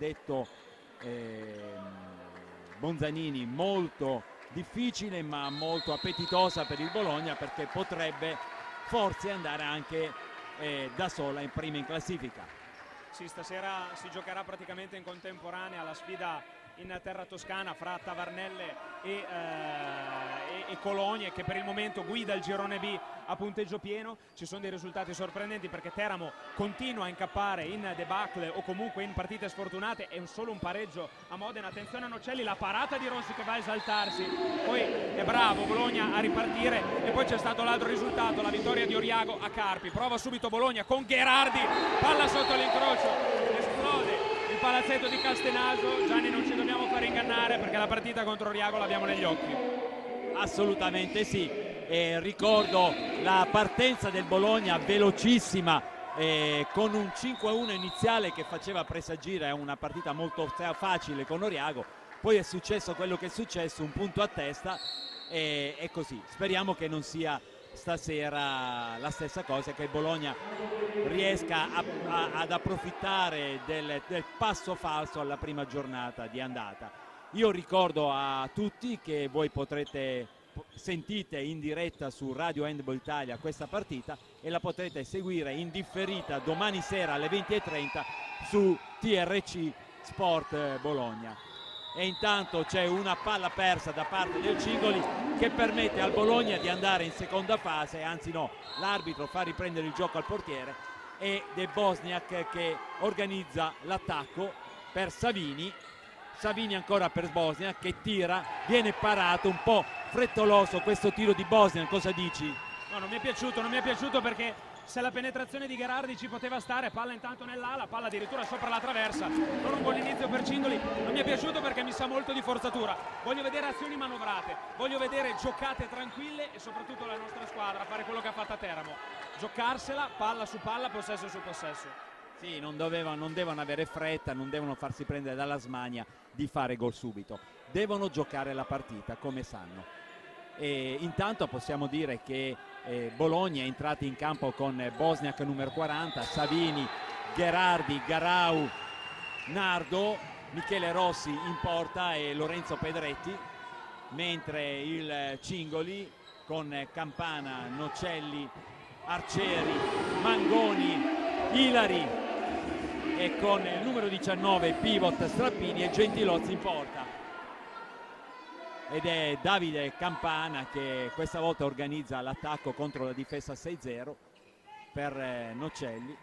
detto eh, Bonzanini, molto difficile ma molto appetitosa per il Bologna perché potrebbe forse andare anche eh, da sola in prima in classifica. Sì, stasera si giocherà praticamente in contemporanea la sfida in terra toscana fra Tavarnelle e, eh, e, e Colonia che per il momento guida il girone B a punteggio pieno. Ci sono dei risultati sorprendenti perché Teramo continua a incappare in debacle o comunque in partite sfortunate. È solo un pareggio a Modena. Attenzione a Nocelli, la parata di Rossi che va a esaltarsi. Poi è bravo Bologna a ripartire e poi c'è stato l'altro risultato, la vittoria di Oriago a Carpi. Prova subito Bologna con Gherardi, palla sotto l'incrocio, esplode il palazzetto di Castenaso. Gianni non ci dobbiamo fare ingannare perché la partita contro Oriago l'abbiamo negli occhi. Assolutamente sì eh, ricordo la partenza del Bologna velocissima eh, con un 5-1 iniziale che faceva presagire una partita molto facile con Oriago. Poi è successo quello che è successo un punto a testa e, e così. Speriamo che non sia stasera la stessa cosa che Bologna riesca a, a, ad approfittare del, del passo falso alla prima giornata di andata. Io ricordo a tutti che voi potrete sentite in diretta su Radio Handball Italia questa partita e la potrete seguire in differita domani sera alle 20.30 su TRC Sport Bologna. E intanto c'è una palla persa da parte del Cingoli che permette al Bologna di andare in seconda fase, anzi no, l'arbitro fa riprendere il gioco al portiere ed è Bosniak che organizza l'attacco per Savini Savini ancora per Bosnia che tira, viene parato un po' frettoloso questo tiro di Bosnia, cosa dici? No, non mi è piaciuto, non mi è piaciuto perché se la penetrazione di Gherardi ci poteva stare, palla intanto nell'ala, palla addirittura sopra la traversa, non un buon inizio per Cingoli, non mi è piaciuto perché mi sa molto di forzatura, voglio vedere azioni manovrate, voglio vedere giocate tranquille e soprattutto la nostra squadra fare quello che ha fatto a Teramo, giocarsela palla su palla, possesso su possesso. Sì, non, doveva, non devono avere fretta, non devono farsi prendere dalla smania di fare gol subito. Devono giocare la partita come sanno. E intanto possiamo dire che eh, Bologna è entrata in campo con Bosniak numero 40, Savini, Gherardi, Garau, Nardo, Michele Rossi in porta e Lorenzo Pedretti, mentre il Cingoli con Campana, Nocelli, Arcieri, Mangoni, Ilari, e con il numero 19 pivot Strappini e Gentilozzi in porta. Ed è Davide Campana che questa volta organizza l'attacco contro la difesa 6-0 per eh, Nocelli.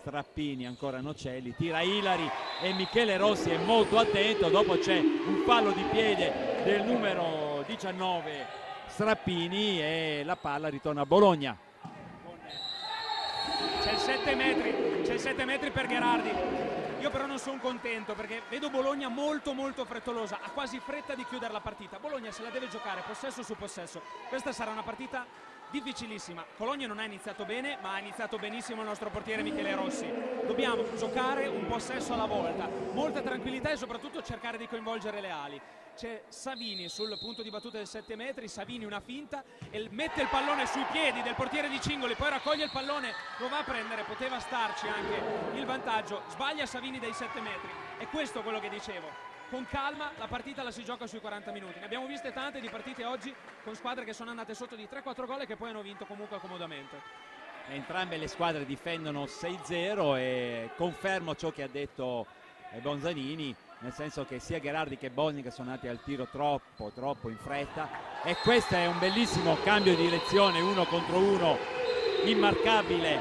Strappini ancora Nocelli tira Ilari e Michele Rossi è molto attento. Dopo c'è un fallo di piede del numero 19 Strappini e la palla ritorna a Bologna 7 metri, c'è il 7 metri per Gherardi. Io però non sono contento perché vedo Bologna molto molto frettolosa, ha quasi fretta di chiudere la partita. Bologna se la deve giocare possesso su possesso. Questa sarà una partita difficilissima. Cologna non ha iniziato bene, ma ha iniziato benissimo il nostro portiere Michele Rossi. Dobbiamo giocare un possesso alla volta, molta tranquillità e soprattutto cercare di coinvolgere le ali c'è Savini sul punto di battuta del 7 metri, Savini una finta e mette il pallone sui piedi del portiere di Cingoli, poi raccoglie il pallone, lo va a prendere, poteva starci anche il vantaggio, sbaglia Savini dai 7 metri, è questo quello che dicevo. Con calma la partita la si gioca sui 40 minuti. Ne abbiamo viste tante di partite oggi con squadre che sono andate sotto di 3-4 gol e che poi hanno vinto comunque comodamente. Entrambe le squadre difendono 6-0 e confermo ciò che ha detto Bonzanini nel senso che sia Gherardi che Bosni sono andati al tiro troppo, troppo in fretta. E questo è un bellissimo cambio di direzione, uno contro uno, immarcabile,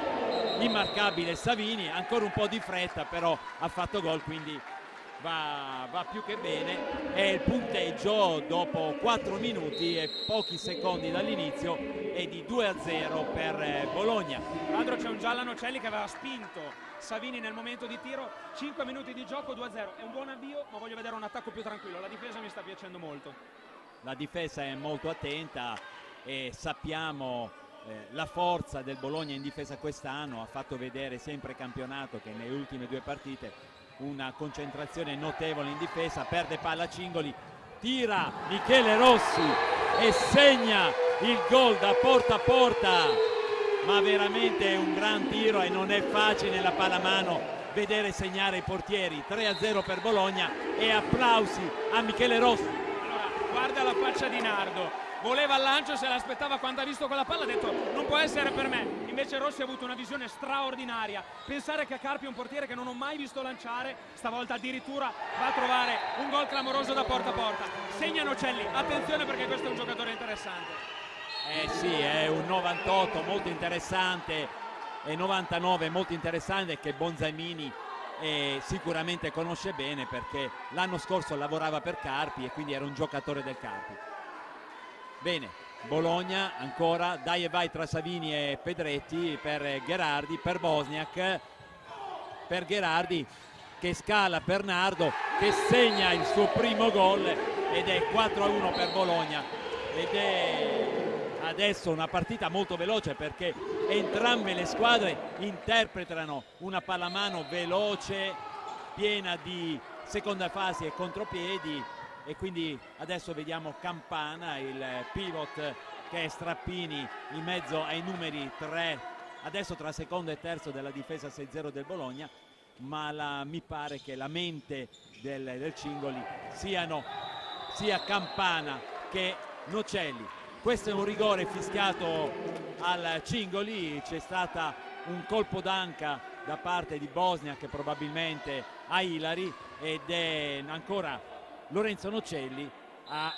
immarcabile Savini, ancora un po' di fretta però ha fatto gol quindi va, va più che bene e il punteggio dopo 4 minuti e pochi secondi dall'inizio è di 2 a 0 per eh, Bologna. L'altro c'è un giallo Nocelli che aveva spinto Savini nel momento di tiro, 5 minuti di gioco, 2-0. È un buon avvio, ma voglio vedere un attacco più tranquillo. La difesa mi sta piacendo molto. La difesa è molto attenta e sappiamo eh, la forza del Bologna in difesa quest'anno. Ha fatto vedere sempre campionato che nelle ultime due partite una concentrazione notevole in difesa. Perde palla Cingoli, tira Michele Rossi e segna il gol da porta a porta ma veramente è un gran tiro e non è facile la pallamano vedere segnare i portieri 3-0 per Bologna e applausi a Michele Rossi allora guarda la faccia di Nardo voleva il lancio, se l'aspettava quando ha visto quella palla, ha detto non può essere per me. Invece Rossi ha avuto una visione straordinaria. Pensare che a Carpi è un portiere che non ho mai visto lanciare, stavolta addirittura va a trovare un gol clamoroso da porta a porta. Segna Nocelli, attenzione perché questo è un giocatore interessante. Eh sì, è un 98 molto interessante e 99 molto interessante che Bonzamini eh, sicuramente conosce bene perché l'anno scorso lavorava per Carpi e quindi era un giocatore del Carpi. Bene, Bologna ancora, dai e vai tra Savini e Pedretti per Gherardi, per Bosniak, per Gherardi che scala per Nardo, che segna il suo primo gol ed è 4-1 per Bologna. Ed è adesso una partita molto veloce perché entrambe le squadre interpretano una pallamano veloce, piena di seconda fase e contropiedi e quindi adesso vediamo Campana, il pivot che è Strappini in mezzo ai numeri 3, adesso tra secondo e terzo della difesa 6-0 del Bologna, ma la, mi pare che la mente del, del Cingoli siano sia Campana che Nocelli. Questo è un rigore fischiato al Cingoli, c'è stata un colpo d'anca da parte di Bosnia che probabilmente a Ilari ed è ancora Lorenzo Nocelli a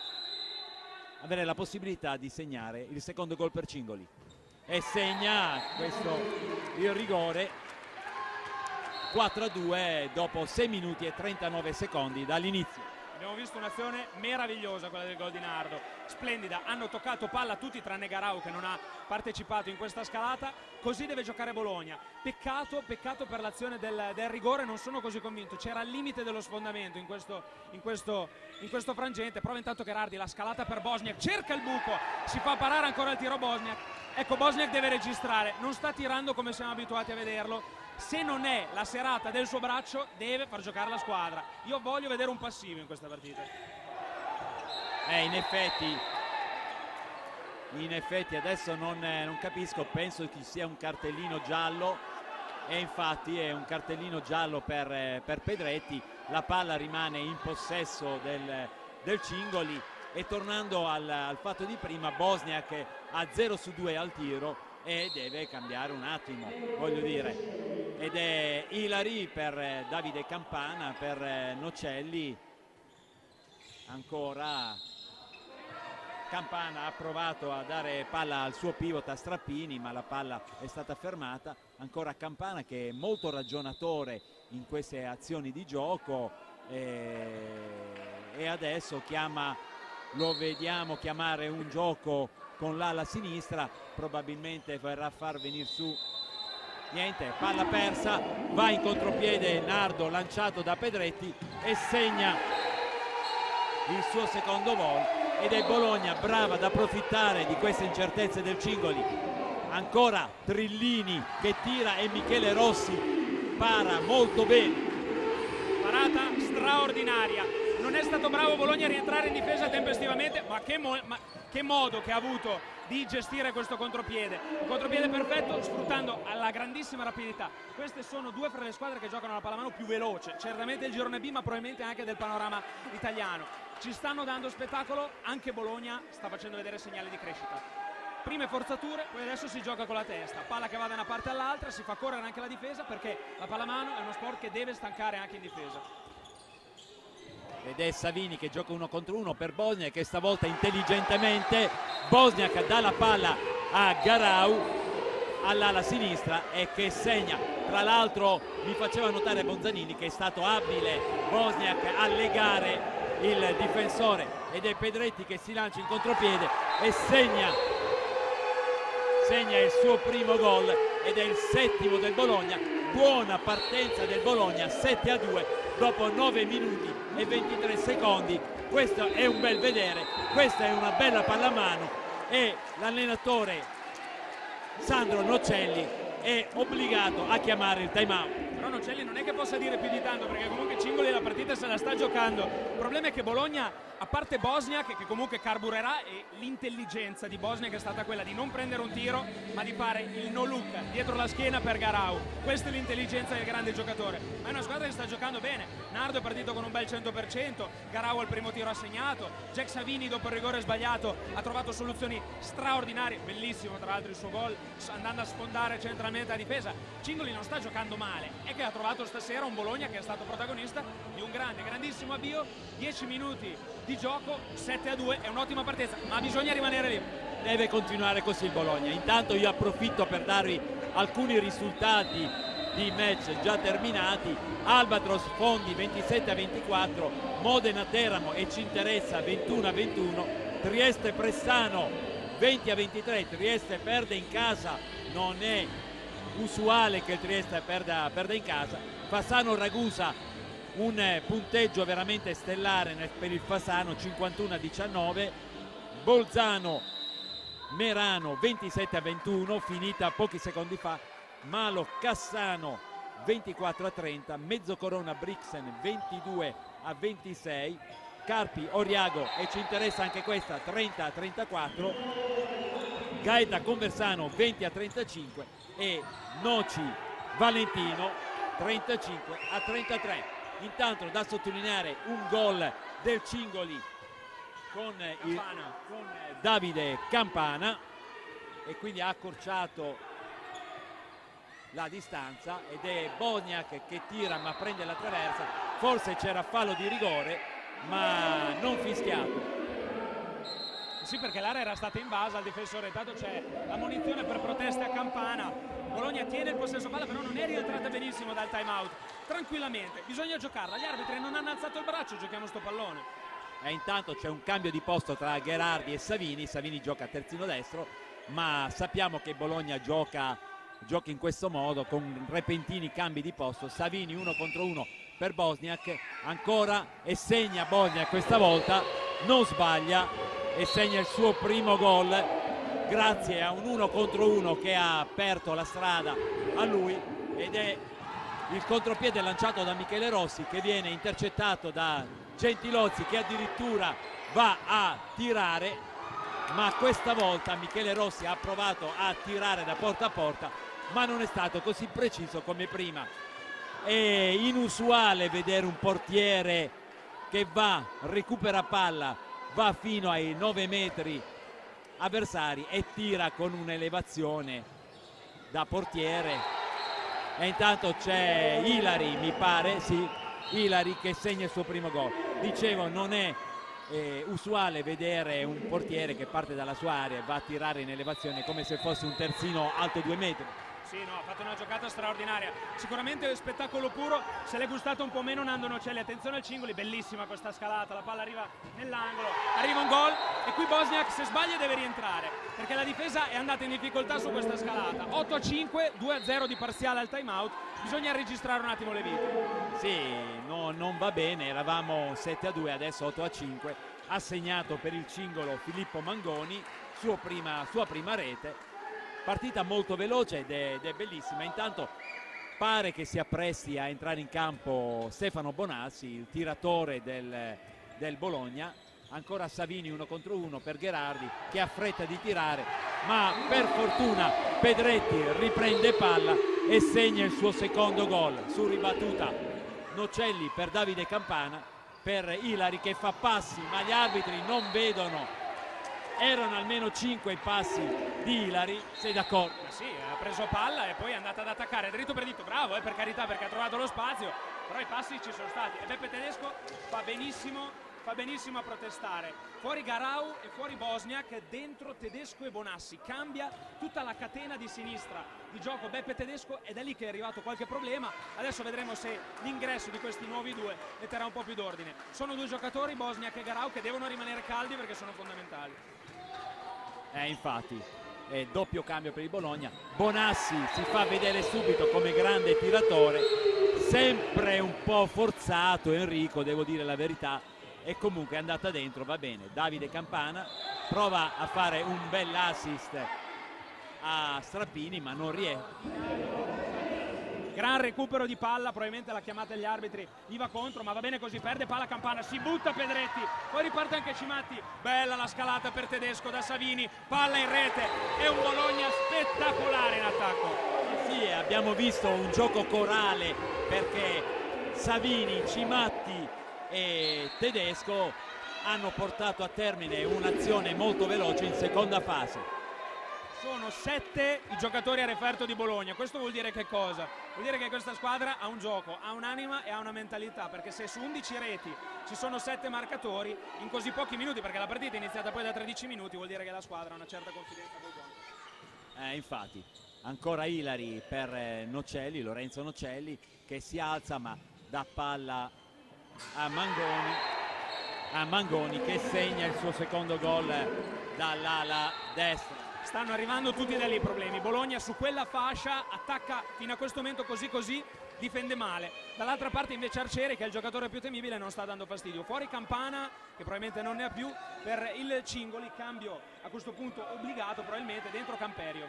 avere la possibilità di segnare il secondo gol per Cingoli. E segna questo il rigore 4 a 2 dopo 6 minuti e 39 secondi dall'inizio abbiamo visto un'azione meravigliosa quella del gol di Nardo. Splendida, hanno toccato palla tutti tranne Garau che non ha partecipato in questa scalata. Così deve giocare Bologna. Peccato, peccato per l'azione del, del, rigore non sono così convinto. C'era il limite dello sfondamento in questo, in, questo, in questo frangente. Prova intanto Gerardi la scalata per Bosniak. Cerca il buco, si fa parare ancora il tiro Bosniak. Ecco Bosniak deve registrare non sta tirando come siamo abituati a vederlo se non è la serata del suo braccio deve far giocare la squadra. Io voglio vedere un passivo in questa partita. Eh, in effetti in effetti adesso non, eh, non capisco penso che sia un cartellino giallo. E infatti è un cartellino giallo per, eh, per Pedretti. La palla rimane in possesso del, del Cingoli. E tornando al, al fatto di prima Bosniak ha 0 su 2 al tiro e deve cambiare un attimo, voglio dire. Ed è Ilari per eh, Davide Campana, per eh, Nocelli, ancora Campana ha provato a dare palla al suo pivot a Strappini ma la palla è stata fermata. Ancora Campana che è molto ragionatore in queste azioni di gioco e, e adesso chiama lo vediamo chiamare un gioco con l'ala sinistra. Probabilmente verrà a far venire su niente, palla persa va in contropiede Nardo lanciato da Pedretti e segna il suo secondo gol. Ed è Bologna brava ad approfittare di queste incertezze del Cingoli. Ancora Trillini che tira e Michele Rossi para molto bene. Parata straordinaria non è stato bravo Bologna a rientrare in difesa tempestivamente ma che, mo ma che modo che ha avuto di gestire questo contropiede. Un contropiede perfetto sfruttando la grandissima rapidità. Queste sono due fra le squadre che giocano la pallamano più veloce. Certamente il girone B ma probabilmente anche del panorama italiano. Ci stanno dando spettacolo anche Bologna sta facendo vedere segnali di crescita. Prime forzature, poi adesso si gioca con la testa, palla che va da una parte all'altra, si fa correre anche la difesa perché la pallamano è uno sport che deve stancare anche in difesa ed è Savini che gioca uno contro uno per Bosnia che stavolta intelligentemente Bosniak dà la palla a Garau all'ala sinistra e che segna. Tra l'altro mi faceva notare Bonzanini che è stato abile Bosniak a legare il difensore. Ed è Pedretti che si lancia in contropiede e segna segna il suo primo gol. Ed è il settimo del Bologna. Buona partenza del Bologna 7 a 2 dopo 9 minuti e 23 secondi. Questo è un bel vedere questa è una bella pallamano e l'allenatore Sandro Nocelli è obbligato a chiamare il time out. Però Nocelli non è che possa dire più di tanto perché comunque Cingoli la partita se la sta giocando. Il problema è che Bologna a parte Bosniak che comunque carburerà e l'intelligenza di Bosniak è stata quella di non prendere un tiro ma di fare il no look dietro la schiena per Garau. Questa è l'intelligenza del grande giocatore. Ma è una squadra che sta giocando bene. Nardo è partito con un bel 100% Garau al primo tiro assegnato Jack Savini dopo il rigore sbagliato ha trovato soluzioni straordinarie. Bellissimo tra l'altro il suo gol andando a sfondare centralmente la difesa. Cingoli non sta giocando male. È che ha trovato stasera un Bologna che è stato protagonista di un grande grandissimo avvio. 10 minuti di gioco 7 a 2 è un'ottima partenza ma bisogna rimanere lì. Deve continuare così il Bologna. Intanto io approfitto per darvi alcuni risultati di match già terminati. Albatros Fondi 27 a 24 Modena Teramo e Cinteressa 21 a 21 Trieste Pressano 20 a 23 Trieste perde in casa non è usuale che il Trieste perda, perda in casa. Fassano Ragusa un punteggio veramente stellare per il Fasano 51 a 19 Bolzano Merano 27 a 21 finita pochi secondi fa. Malo Cassano 24 a 30 Mezzo Corona Brixen 22 a 26 Carpi Oriago e ci interessa anche questa 30 a 34 Gaeta Conversano 20 a 35 e Noci Valentino 35 a 33 intanto da sottolineare un gol del Cingoli con, il, con Davide Campana e quindi ha accorciato la distanza ed è Boniac che tira ma prende la traversa. Forse c'era fallo di rigore ma non fischiato sì perché l'area era stata invasa al difensore. Intanto c'è la munizione per proteste a Campana. Bologna tiene il possesso palla però non è rientrata benissimo dal time out tranquillamente bisogna giocarla. Gli arbitri non hanno alzato il braccio giochiamo sto pallone. E intanto c'è un cambio di posto tra Gherardi e Savini. Savini gioca a terzino destro ma sappiamo che Bologna gioca, gioca in questo modo con repentini cambi di posto. Savini uno contro uno per Bosniak. Ancora e segna Bosniak questa volta non sbaglia e segna il suo primo gol grazie a un uno contro uno che ha aperto la strada a lui ed è il contropiede lanciato da Michele Rossi che viene intercettato da Gentilozzi che addirittura va a tirare ma questa volta Michele Rossi ha provato a tirare da porta a porta ma non è stato così preciso come prima. È inusuale vedere un portiere che va, recupera palla va fino ai 9 metri. Avversari e tira con un'elevazione da portiere. E intanto c'è Ilari mi pare sì Ilari che segna il suo primo gol. Dicevo non è eh, usuale vedere un portiere che parte dalla sua area e va a tirare in elevazione come se fosse un terzino alto due metri sì, no, ha fatto una giocata straordinaria. Sicuramente spettacolo puro, se l'è gustato un po' meno Nando Nocelli. Attenzione al Cingoli, bellissima questa scalata, la palla arriva nell'angolo, arriva un gol e qui Bosniak se sbaglia deve rientrare, perché la difesa è andata in difficoltà su questa scalata. 8 a 5, 2 a 0 di parziale al time out, bisogna registrare un attimo le vite. Sì, no, non va bene, eravamo 7 a 2, adesso 8 a 5. Ha segnato per il Cingolo Filippo Mangoni, prima, sua prima rete partita molto veloce ed è, ed è bellissima. Intanto pare che si appresti a entrare in campo Stefano Bonassi il tiratore del, del Bologna. Ancora Savini uno contro uno per Gherardi che ha fretta di tirare ma per fortuna Pedretti riprende palla e segna il suo secondo gol su ribattuta Nocelli per Davide Campana per Ilari che fa passi ma gli arbitri non vedono erano almeno 5 i passi di Ilari, sei d'accordo? Sì, ha preso palla e poi è andata ad attaccare dritto per dritto, bravo eh, per carità perché ha trovato lo spazio, però i passi ci sono stati e Beppe Tedesco fa benissimo, fa benissimo a protestare. Fuori Garau e fuori Bosniak, dentro Tedesco e Bonassi, cambia tutta la catena di sinistra di gioco Beppe Tedesco ed è lì che è arrivato qualche problema, adesso vedremo se l'ingresso di questi nuovi due metterà un po' più d'ordine. Sono due giocatori, Bosniak e Garau, che devono rimanere caldi perché sono fondamentali. Eh, infatti, è doppio cambio per il Bologna. Bonassi si fa vedere subito come grande tiratore, sempre un po' forzato Enrico, devo dire la verità, e comunque è andata dentro, va bene. Davide Campana prova a fare un bel assist a Strappini, ma non riesce. Gran recupero di palla, probabilmente la chiamata degli arbitri gli va contro, ma va bene così, perde palla Campana, si butta Pedretti, poi riparte anche Cimatti, bella la scalata per Tedesco da Savini, palla in rete, è un Bologna spettacolare in attacco. Sì, abbiamo visto un gioco corale perché Savini, Cimatti e Tedesco hanno portato a termine un'azione molto veloce in seconda fase sono sette i giocatori a referto di Bologna. Questo vuol dire che cosa? Vuol dire che questa squadra ha un gioco, ha un'anima e ha una mentalità, perché se su 11 reti ci sono sette marcatori, in così pochi minuti, perché la partita è iniziata poi da 13 minuti, vuol dire che la squadra ha una certa confidenza col gioco. Eh, infatti, ancora Ilari per eh, Nocelli, Lorenzo Nocelli, che si alza ma dà palla a Mangoni, a Mangoni che segna il suo secondo gol dall'ala destra stanno arrivando tutti da lì i problemi. Bologna su quella fascia attacca fino a questo momento così così, difende male. Dall'altra parte invece Arcieri, che è il giocatore più temibile, non sta dando fastidio. Fuori Campana, che probabilmente non ne ha più, per il Cingoli, cambio a questo punto obbligato probabilmente dentro Camperio.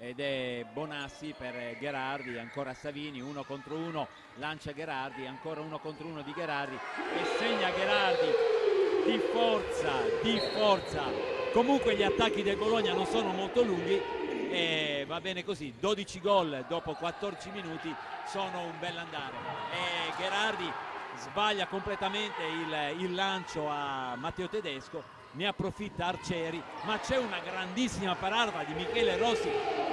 Ed è Bonassi per Gherardi, ancora Savini, uno contro uno, lancia Gherardi, ancora uno contro uno di Gherardi e segna Gherardi di forza, di forza comunque gli attacchi del Bologna non sono molto lunghi e va bene così. 12 gol dopo 14 minuti sono un bell'andare. E Gherardi sbaglia completamente il, il lancio a Matteo Tedesco ne approfitta Arcieri ma c'è una grandissima parata di Michele Rossi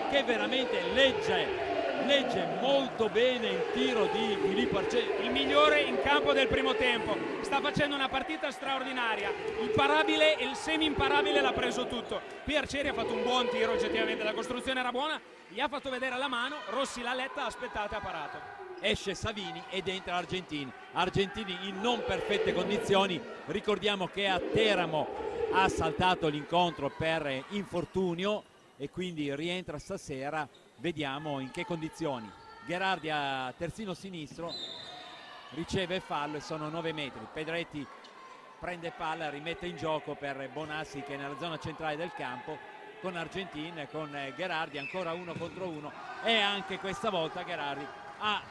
che veramente legge legge molto bene il tiro di Filippo Arcieri il migliore in campo del primo tempo. Sta facendo una partita straordinaria. Imparabile e il semi imparabile l'ha preso tutto. Qui Arcieri ha fatto un buon tiro oggettivamente. La costruzione era buona. Gli ha fatto vedere la mano. Rossi l'ha letta. Ha aspettato e ha parato. Esce Savini ed entra Argentini. Argentini in non perfette condizioni. Ricordiamo che a Teramo ha saltato l'incontro per infortunio e quindi rientra stasera vediamo in che condizioni. Gherardi a terzino sinistro riceve fallo e sono 9 metri. Pedretti prende palla rimette in gioco per Bonassi che è nella zona centrale del campo con Argentin con Gherardi ancora uno contro uno. E anche questa volta Gherardi ha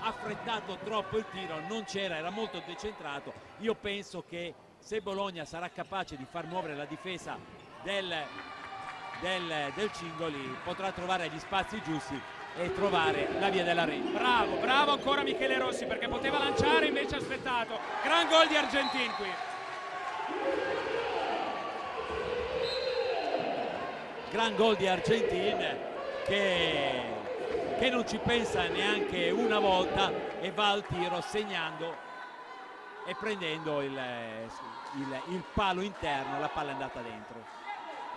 affrettato troppo il tiro non c'era, era molto decentrato. Io penso che se Bologna sarà capace di far muovere la difesa del del, del Cingoli potrà trovare gli spazi giusti e trovare la via della rete. Bravo, bravo ancora Michele Rossi perché poteva lanciare invece ha aspettato. Gran gol di Argentin qui. Gran gol di Argentin che, che non ci pensa neanche una volta e va al tiro segnando e prendendo il, il, il palo interno, la palla è andata dentro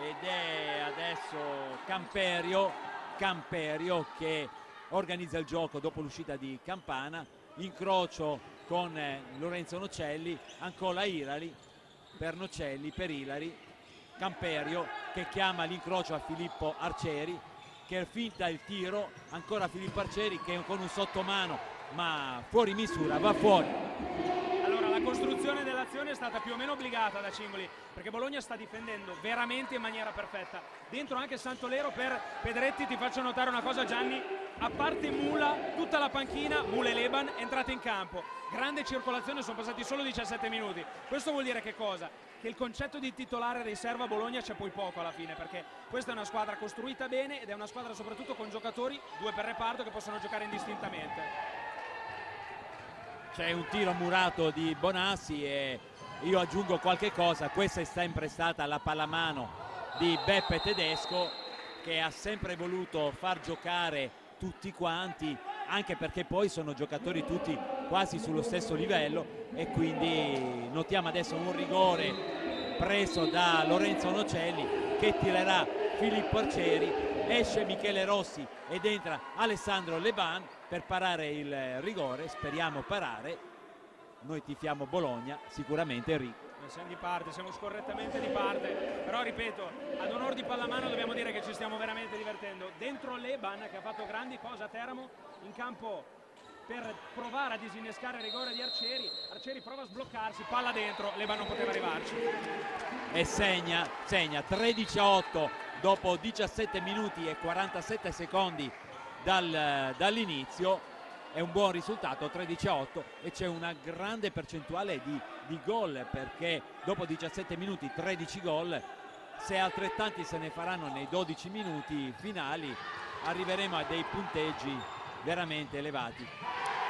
ed è adesso Camperio, Camperio che organizza il gioco dopo l'uscita di Campana, incrocio con eh, Lorenzo Nocelli, ancora Ilari per Nocelli, per Ilari, Camperio che chiama l'incrocio a Filippo Arcieri che finta il tiro, ancora Filippo Arcieri che con un sottomano ma fuori misura va fuori la costruzione dell'azione è stata più o meno obbligata da Cingoli perché Bologna sta difendendo veramente in maniera perfetta. Dentro anche Santolero per Pedretti ti faccio notare una cosa Gianni. A parte Mula tutta la panchina Mula e Leban entrate in campo. Grande circolazione sono passati solo 17 minuti. Questo vuol dire che cosa? che il concetto di titolare riserva a Bologna c'è poi poco alla fine perché questa è una squadra costruita bene ed è una squadra soprattutto con giocatori due per reparto che possono giocare indistintamente c'è un tiro murato di Bonassi e io aggiungo qualche cosa. Questa è sempre stata la pallamano di Beppe Tedesco che ha sempre voluto far giocare tutti quanti anche perché poi sono giocatori tutti quasi sullo stesso livello e quindi notiamo adesso un rigore preso da Lorenzo Nocelli che tirerà Filippo Arcieri esce Michele Rossi ed entra Alessandro Leban per parare il rigore, speriamo parare. Noi tifiamo Bologna, sicuramente Enrico. Siamo di parte, siamo scorrettamente di parte, però ripeto, ad onore di pallamano dobbiamo dire che ci stiamo veramente divertendo. Dentro Leban che ha fatto grandi cose a Teramo, in campo per provare a disinnescare il rigore di Arcieri, Arcieri prova a sbloccarsi, palla dentro, Leban non poteva arrivarci. E segna, segna 13 a 8 dopo 17 minuti e 47 secondi dal, dall'inizio è un buon risultato 13 a 8 e c'è una grande percentuale di, di gol perché dopo 17 minuti 13 gol se altrettanti se ne faranno nei 12 minuti finali arriveremo a dei punteggi veramente elevati.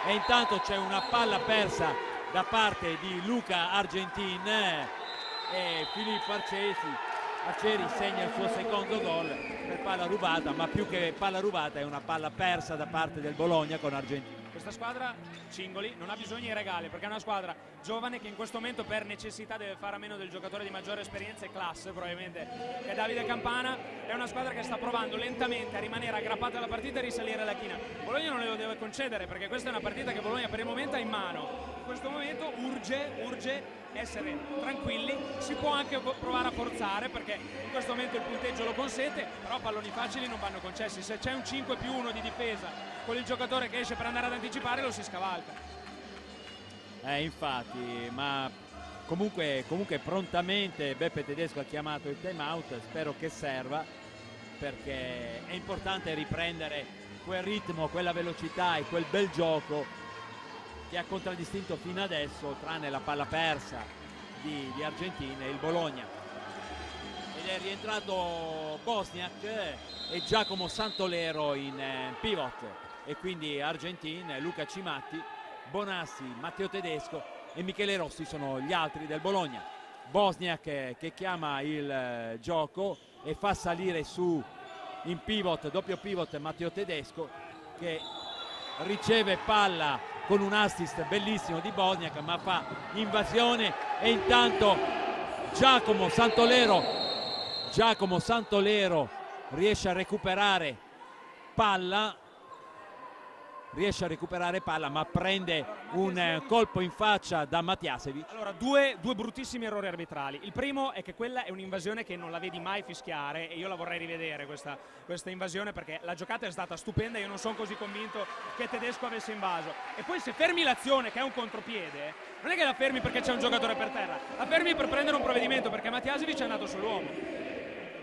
E intanto c'è una palla persa da parte di Luca Argentin e Filippo Arcesi Arcieri segna il suo secondo gol per palla rubata ma più che palla rubata è una palla persa da parte del Bologna con Argentina questa squadra Cingoli non ha bisogno di regali perché è una squadra giovane che in questo momento per necessità deve fare a meno del giocatore di maggiore esperienza e classe probabilmente che è Davide Campana. È una squadra che sta provando lentamente a rimanere aggrappata alla partita e risalire la china. Bologna non le lo deve concedere perché questa è una partita che Bologna per il momento ha in mano questo momento urge, urge essere tranquilli, si può anche provare a forzare perché in questo momento il punteggio lo consente, però palloni facili non vanno concessi, se c'è un 5 più 1 di difesa con il giocatore che esce per andare ad anticipare lo si scavalca. Eh, infatti, ma comunque, comunque prontamente Beppe Tedesco ha chiamato il time out, spero che serva perché è importante riprendere quel ritmo, quella velocità e quel bel gioco che ha contraddistinto fino adesso, tranne la palla persa di, di Argentina e il Bologna. Ed è rientrato Bosniak e Giacomo Santolero in eh, pivot e quindi Argentina, Luca Cimatti, Bonassi, Matteo Tedesco e Michele Rossi sono gli altri del Bologna. Bosniak che chiama il eh, gioco e fa salire su in pivot, doppio pivot Matteo Tedesco che riceve palla con un assist bellissimo di Bosniak ma fa invasione e intanto Giacomo Santolero Giacomo Santolero riesce a recuperare palla riesce a recuperare palla ma prende un eh, colpo in faccia da Mattiasevic. Allora, due, due, bruttissimi errori arbitrali. Il primo è che quella è un'invasione che non la vedi mai fischiare e io la vorrei rivedere questa, questa invasione perché la giocata è stata stupenda e io non sono così convinto che Tedesco avesse invaso. E poi se fermi l'azione che è un contropiede, non è che la fermi perché c'è un giocatore per terra, la fermi per prendere un provvedimento perché Mattiasevic è andato sull'uomo.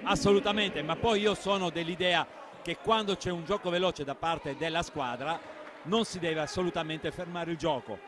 Assolutamente, ma poi io sono dell'idea che quando c'è un gioco veloce da parte della squadra non si deve assolutamente fermare il gioco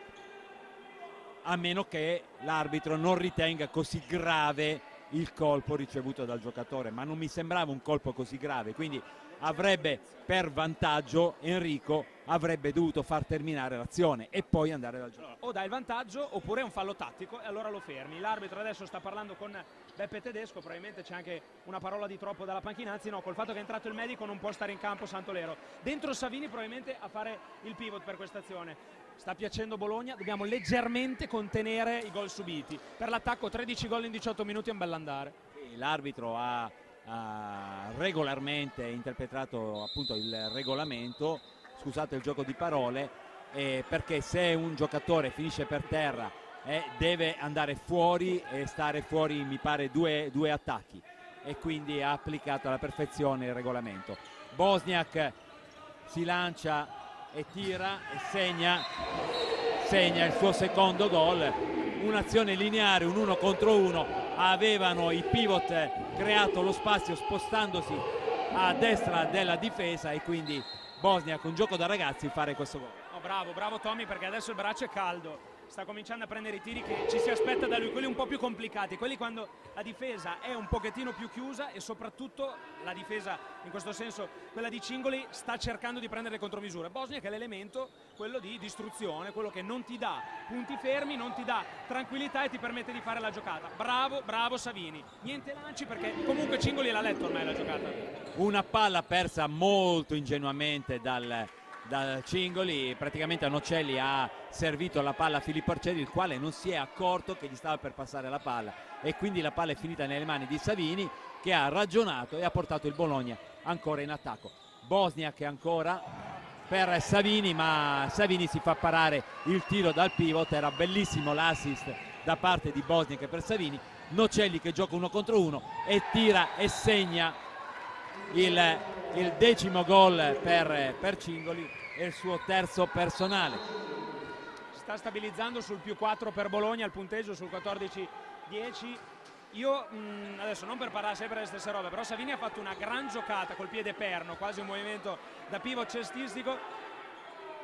a meno che l'arbitro non ritenga così grave il colpo ricevuto dal giocatore ma non mi sembrava un colpo così grave quindi avrebbe per vantaggio Enrico avrebbe dovuto far terminare l'azione e poi andare dal gioco. O dai il vantaggio oppure è un fallo tattico e allora lo fermi. L'arbitro adesso sta parlando con Beppe Tedesco probabilmente c'è anche una parola di troppo dalla panchina anzi no col fatto che è entrato il medico non può stare in campo Santolero dentro Savini probabilmente a fare il pivot per questa azione. Sta piacendo Bologna, dobbiamo leggermente contenere i gol subiti. Per l'attacco 13 gol in 18 minuti è un bell'andare. L'arbitro ha ha regolarmente interpretato appunto il regolamento, scusate il gioco di parole, eh, perché se un giocatore finisce per terra eh, deve andare fuori e stare fuori mi pare due, due attacchi. E quindi ha applicato alla perfezione il regolamento. Bosniak si lancia e tira e segna, segna il suo secondo gol, un'azione lineare, un uno contro uno. Avevano i pivot creato lo spazio spostandosi a destra della difesa e quindi Bosnia con gioco da ragazzi fare questo gol. Oh, bravo, bravo Tommy perché adesso il braccio è caldo sta cominciando a prendere i tiri che ci si aspetta da lui, quelli un po' più complicati, quelli quando la difesa è un pochettino più chiusa e soprattutto la difesa, in questo senso quella di Cingoli, sta cercando di prendere le contromisure. Bosnia che è l'elemento, quello di distruzione, quello che non ti dà punti fermi, non ti dà tranquillità e ti permette di fare la giocata. Bravo, bravo Savini. Niente lanci perché comunque Cingoli l'ha letto ormai la giocata. Una palla persa molto ingenuamente dal da Cingoli, praticamente a Nocelli ha servito la palla a Filippo Arcieri il quale non si è accorto che gli stava per passare la palla e quindi la palla è finita nelle mani di Savini che ha ragionato e ha portato il Bologna ancora in attacco. Bosnia che ancora per Savini ma Savini si fa parare il tiro dal pivot, era bellissimo l'assist da parte di Bosnia che per Savini, Nocelli che gioca uno contro uno e tira e segna il, il decimo gol per, per Cingoli e il suo terzo personale. Sta stabilizzando sul più 4 per Bologna il punteggio sul 14-10 io mh, adesso non per parlare sempre delle stesse robe, però Savini ha fatto una gran giocata col piede perno, quasi un movimento da pivot cestistico.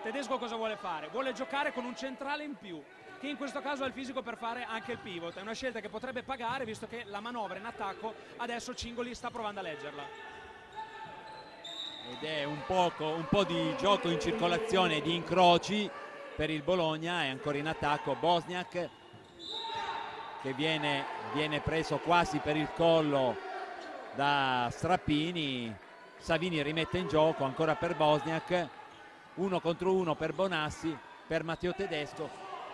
Tedesco cosa vuole fare? Vuole giocare con un centrale in più, che in questo caso ha il fisico per fare anche il pivot. È una scelta che potrebbe pagare visto che la manovra in attacco adesso Cingoli sta provando a leggerla. Ed è un, poco, un po' di gioco in circolazione, di incroci per il Bologna, è ancora in attacco Bosniak che viene, viene preso quasi per il collo da Strappini, Savini rimette in gioco ancora per Bosniak, uno contro uno per Bonassi, per Matteo Tedesco,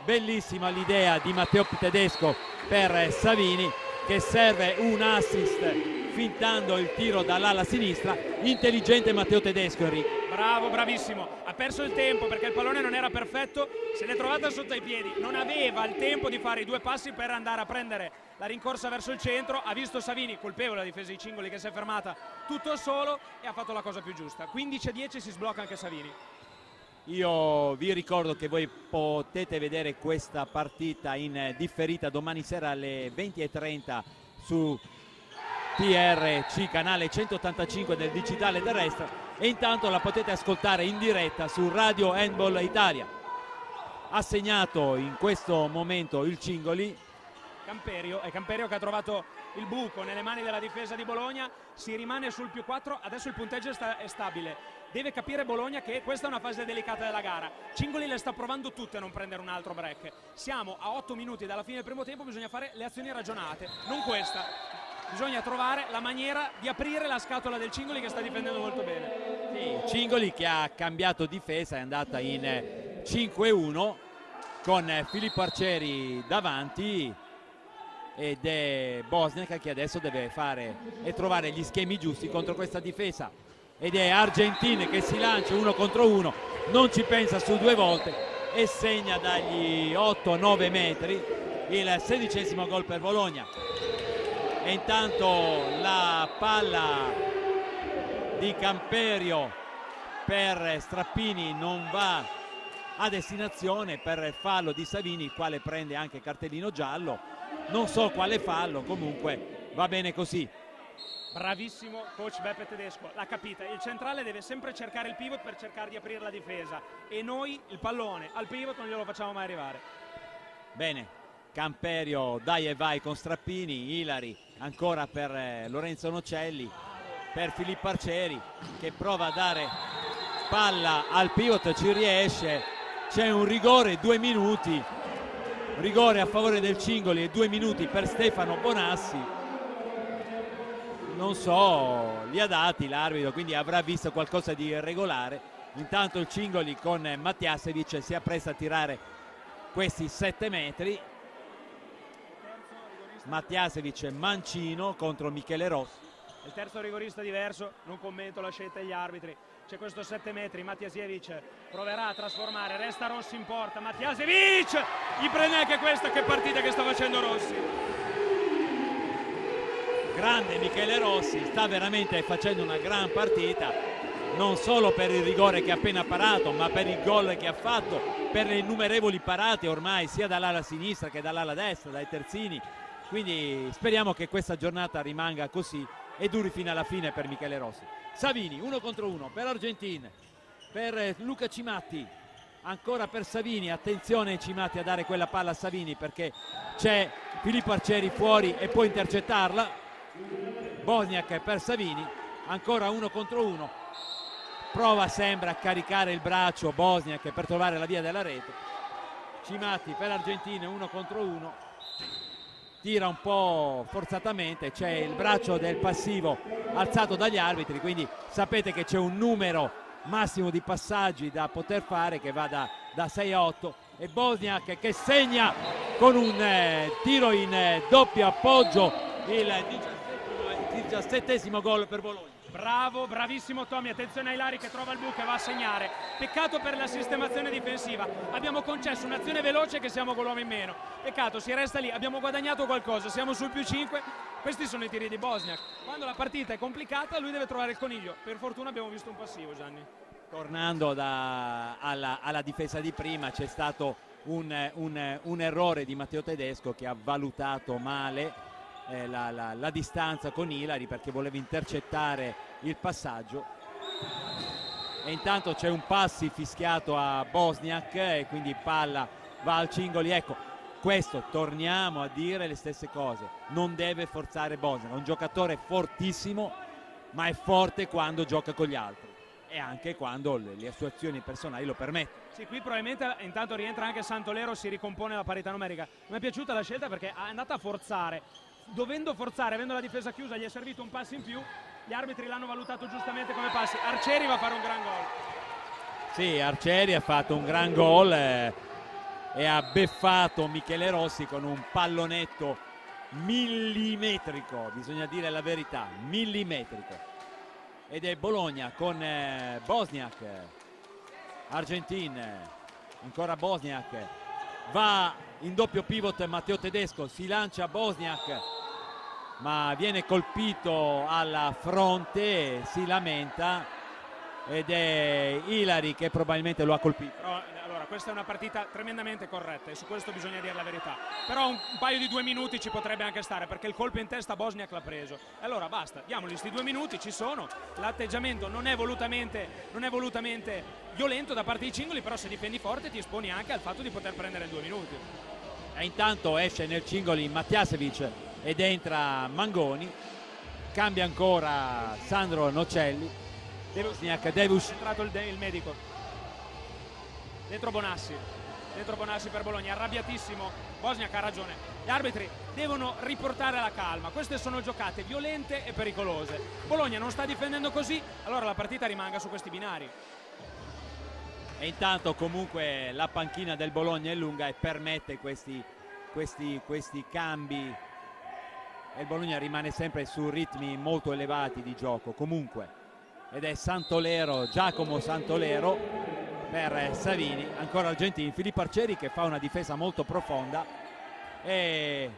bellissima l'idea di Matteo Tedesco per Savini che serve un assist fintando il tiro dall'ala sinistra intelligente Matteo Tedesco Enrico. Bravo bravissimo. Ha perso il tempo perché il pallone non era perfetto se l'è trovata sotto i piedi. Non aveva il tempo di fare i due passi per andare a prendere la rincorsa verso il centro. Ha visto Savini colpevole la difesa di Cingoli che si è fermata tutto solo e ha fatto la cosa più giusta. 15 a 10 si sblocca anche Savini. Io vi ricordo che voi potete vedere questa partita in differita domani sera alle 20.30 su TRC canale 185 del digitale terrestre e intanto la potete ascoltare in diretta su Radio Handball Italia. Ha segnato in questo momento il Cingoli. Camperio, è Camperio che ha trovato il buco nelle mani della difesa di Bologna, si rimane sul più 4, adesso il punteggio è stabile. Deve capire Bologna che questa è una fase delicata della gara. Cingoli le sta provando tutte a non prendere un altro break. Siamo a 8 minuti dalla fine del primo tempo, bisogna fare le azioni ragionate, non questa bisogna trovare la maniera di aprire la scatola del Cingoli che sta difendendo molto bene. Sì, Cingoli che ha cambiato difesa, è andata in 5-1 con Filippo Arcieri davanti ed è Bosniak che adesso deve fare e trovare gli schemi giusti contro questa difesa ed è Argentina che si lancia uno contro uno non ci pensa su due volte e segna dagli 8-9 metri il sedicesimo gol per Bologna e intanto la palla di Camperio per Strappini non va a destinazione per fallo di Savini il quale prende anche cartellino giallo. Non so quale fallo comunque va bene così. Bravissimo coach Beppe Tedesco, l'ha capita, il centrale deve sempre cercare il pivot per cercare di aprire la difesa. E noi il pallone al pivot non glielo facciamo mai arrivare. Bene, Camperio dai e vai con Strappini, Ilari ancora per eh, Lorenzo Nocelli, per Filippo Arcieri che prova a dare palla al pivot, ci riesce, c'è un rigore, due minuti, rigore a favore del Cingoli e due minuti per Stefano Bonassi. Non so, li ha dati l'arbitro, quindi avrà visto qualcosa di irregolare. Intanto il Cingoli con Mattiasevic si appresta a tirare questi sette metri Mattiasevic Mancino contro Michele Rossi. Il terzo rigorista diverso, non commento la scelta degli arbitri. C'è questo 7 metri, Mattiasevic proverà a trasformare, resta Rossi in porta, Mattiasevic! Gli prende anche questa, che partita che sta facendo Rossi. Grande Michele Rossi, sta veramente facendo una gran partita, non solo per il rigore che ha appena parato, ma per il gol che ha fatto, per le innumerevoli parate ormai sia dall'ala sinistra che dall'ala destra, dai terzini, quindi speriamo che questa giornata rimanga così e duri fino alla fine per Michele Rossi. Savini uno contro uno per Argentina per Luca Cimatti ancora per Savini attenzione Cimatti a dare quella palla a Savini perché c'è Filippo Arcieri fuori e può intercettarla. Bosniak per Savini ancora uno contro uno. Prova sembra a caricare il braccio Bosniak per trovare la via della rete. Cimatti per Argentina uno contro uno tira un po' forzatamente, c'è il braccio del passivo alzato dagli arbitri, quindi sapete che c'è un numero massimo di passaggi da poter fare che va da, da 6 a 8 e Bosniak che segna con un eh, tiro in eh, doppio appoggio il 17 gol per Bologna. Bravo, bravissimo Tommy, attenzione ai Lari che trova il buco e va a segnare. Peccato per la sistemazione difensiva. Abbiamo concesso un'azione veloce che siamo con l'uomo in meno. Peccato, si resta lì, abbiamo guadagnato qualcosa, siamo sul più 5. Questi sono i tiri di Bosniak. Quando la partita è complicata lui deve trovare il coniglio. Per fortuna abbiamo visto un passivo Gianni. Tornando da, alla, alla, difesa di prima c'è stato un, un, un errore di Matteo Tedesco che ha valutato male eh, la, la, la distanza con Ilari perché voleva intercettare il passaggio e intanto c'è un passi fischiato a Bosniak e quindi palla va al Cingoli ecco questo torniamo a dire le stesse cose non deve forzare Bosniak è un giocatore fortissimo ma è forte quando gioca con gli altri e anche quando le, le sue azioni personali lo permettono sì, qui probabilmente intanto rientra anche Santolero, si ricompone la parità numerica. Mi è piaciuta la scelta perché è andata a forzare. Dovendo forzare, avendo la difesa chiusa, gli è servito un passo in più. Gli arbitri l'hanno valutato giustamente come passi. Arcieri va a fare un gran gol. Sì, Arcieri ha fatto un gran gol eh, e ha beffato Michele Rossi con un pallonetto millimetrico, bisogna dire la verità, millimetrico. Ed è Bologna con eh, Bosniak Argentin ancora Bosniak va in doppio pivot Matteo Tedesco si lancia Bosniak ma viene colpito alla fronte si lamenta ed è Ilari che probabilmente lo ha colpito. Però, allora questa è una partita tremendamente corretta e su questo bisogna dire la verità. Però un, un paio di due minuti ci potrebbe anche stare perché il colpo in testa Bosniak l'ha preso. E allora basta diamogli questi due minuti ci sono. L'atteggiamento non è volutamente non è volutamente violento da parte dei cingoli, però se difendi forte ti esponi anche al fatto di poter prendere due minuti. E intanto esce nel cingoli Mattiasevic ed entra Mangoni, cambia ancora Sandro Nocelli, Devusniak, Devus. È entrato il, il medico. Dentro Bonassi, dentro Bonassi per Bologna, arrabbiatissimo, Bosniak ha ragione, gli arbitri devono riportare la calma, queste sono giocate violente e pericolose, Bologna non sta difendendo così, allora la partita rimanga su questi binari. E intanto comunque la panchina del Bologna è lunga e permette questi, questi, questi cambi e il Bologna rimane sempre su ritmi molto elevati di gioco comunque ed è Santolero, Giacomo Santolero per Savini, ancora Argentini, Filippo Arcieri che fa una difesa molto profonda e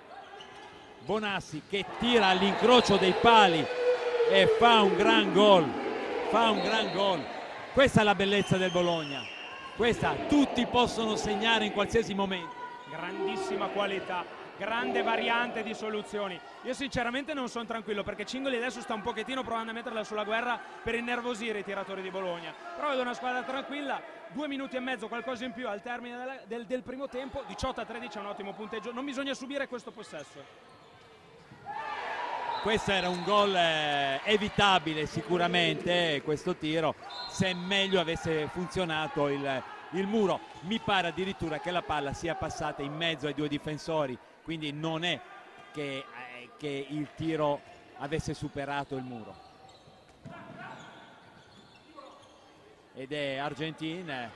Bonassi che tira all'incrocio dei pali e fa un gran gol, fa un gran gol. Questa è la bellezza del Bologna questa tutti possono segnare in qualsiasi momento. Grandissima qualità, grande variante di soluzioni. Io sinceramente non sono tranquillo perché Cingoli adesso sta un pochettino provando a metterla sulla guerra per innervosire i tiratori di Bologna. Però vedo una squadra tranquilla, due minuti e mezzo, qualcosa in più al termine del, del, del primo tempo, 18 a 13 è un ottimo punteggio, non bisogna subire questo possesso questo era un gol eh, evitabile sicuramente questo tiro se meglio avesse funzionato il, il, muro mi pare addirittura che la palla sia passata in mezzo ai due difensori quindi non è che, eh, che il tiro avesse superato il muro. Ed è Argentina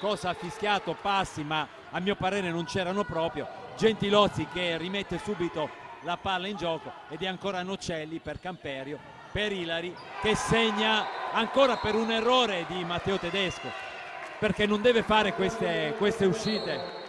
cosa ha fischiato? Passi ma a mio parere non c'erano proprio. Gentilozzi che rimette subito la palla in gioco ed è ancora Nocelli per Camperio, per Ilari che segna ancora per un errore di Matteo Tedesco perché non deve fare queste, queste uscite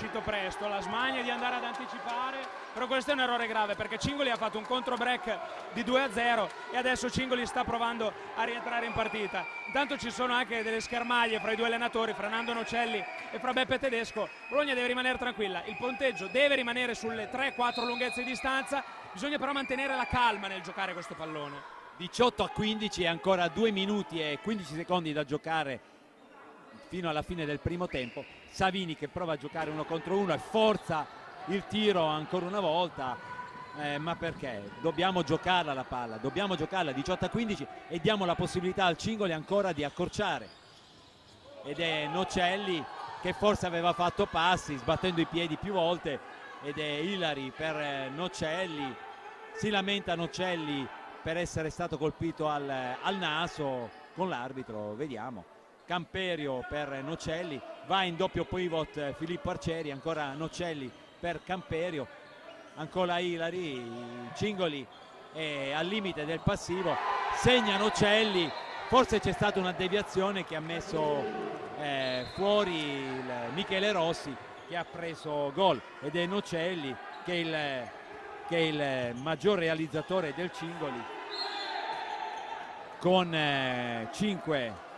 uscito presto, la smania di andare ad anticipare, però questo è un errore grave perché Cingoli ha fatto un contro break di 2 a 0 e adesso Cingoli sta provando a rientrare in partita. Intanto ci sono anche delle schermaglie fra i due allenatori, fra Nando Nocelli e fra Beppe Tedesco. Bologna deve rimanere tranquilla, il ponteggio deve rimanere sulle 3-4 lunghezze di distanza, bisogna però mantenere la calma nel giocare questo pallone. 18 a 15 e ancora 2 minuti e 15 secondi da giocare fino alla fine del primo tempo. Savini che prova a giocare uno contro uno e forza il tiro ancora una volta. Eh, ma perché? Dobbiamo giocarla la palla, dobbiamo giocarla 18 a 15 e diamo la possibilità al Cingoli ancora di accorciare. Ed è Nocelli che forse aveva fatto passi sbattendo i piedi più volte ed è Ilari per eh, Nocelli. Si lamenta Nocelli per essere stato colpito al, al naso con l'arbitro, vediamo. Camperio per Nocelli, va in doppio pivot eh, Filippo Arcieri, ancora Nocelli per Camperio, ancora Ilari, Cingoli è al limite del passivo, segna Nocelli, forse c'è stata una deviazione che ha messo eh, fuori Michele Rossi che ha preso gol ed è Nocelli che è il, che è il maggior realizzatore del Cingoli con eh, 5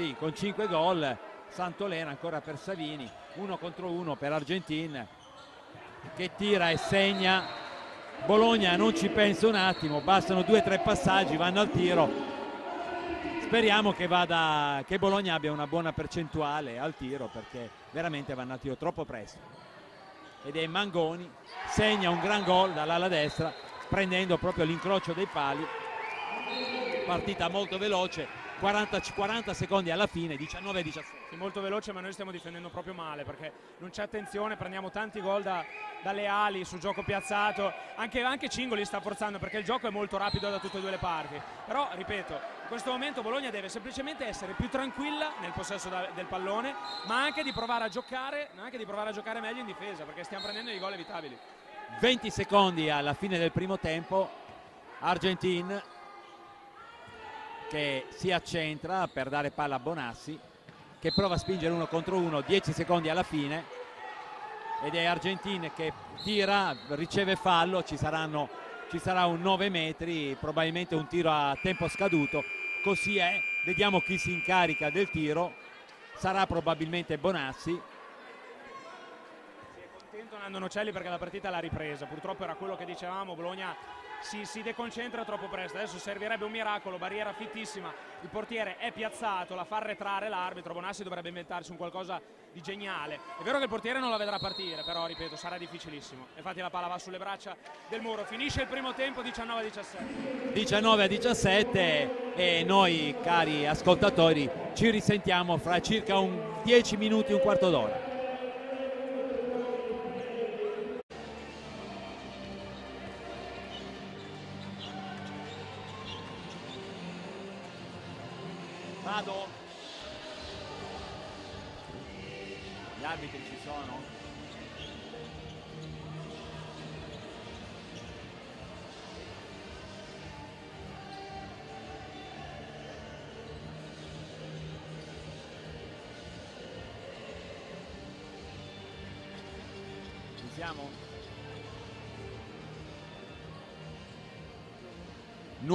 sì, con 5 gol Santolena ancora per Savini uno contro uno per Argentin che tira e segna. Bologna non ci pensa un attimo bastano due o tre passaggi vanno al tiro. Speriamo che, vada, che Bologna abbia una buona percentuale al tiro perché veramente vanno al tiro troppo presto. Ed è Mangoni segna un gran gol dall'ala destra prendendo proprio l'incrocio dei pali. Partita molto veloce 40, 40 secondi alla fine 19-17 sì, molto veloce ma noi stiamo difendendo proprio male perché non c'è attenzione prendiamo tanti gol da, dalle ali sul gioco piazzato. Anche, anche Cingoli sta forzando perché il gioco è molto rapido da tutte e due le parti. Però ripeto in questo momento Bologna deve semplicemente essere più tranquilla nel possesso da, del pallone ma anche di provare a giocare anche di provare a giocare meglio in difesa perché stiamo prendendo dei gol evitabili. 20 secondi alla fine del primo tempo. Argentin che si accentra per dare palla a Bonassi che prova a spingere uno contro uno 10 secondi alla fine ed è Argentin che tira riceve fallo ci, saranno, ci sarà un 9 metri probabilmente un tiro a tempo scaduto. Così è vediamo chi si incarica del tiro. Sarà probabilmente Bonassi. Si è contento Nando Nocelli perché la partita l'ha ripresa. Purtroppo era quello che dicevamo Bologna si, si, deconcentra troppo presto. Adesso servirebbe un miracolo, barriera fittissima, il portiere è piazzato, la fa arretrare l'arbitro, Bonassi dovrebbe inventarsi un qualcosa di geniale. È vero che il portiere non la vedrà partire, però ripeto, sarà difficilissimo. Infatti la palla va sulle braccia del muro. Finisce il primo tempo 19 17. 19 17 e noi cari ascoltatori ci risentiamo fra circa un 10 minuti, un quarto d'ora.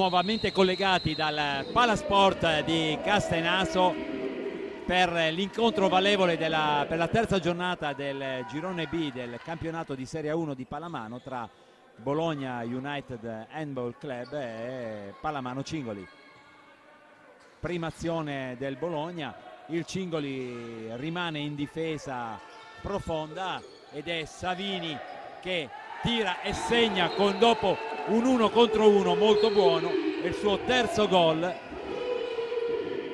Nuovamente collegati dal Palasport di Castenaso per l'incontro valevole della, per la terza giornata del girone B del campionato di Serie 1 di Palamano tra Bologna United Handball Club e Palamano Cingoli. Prima azione del Bologna, il Cingoli rimane in difesa profonda ed è Savini che tira e segna con dopo un uno contro uno molto buono il suo terzo gol.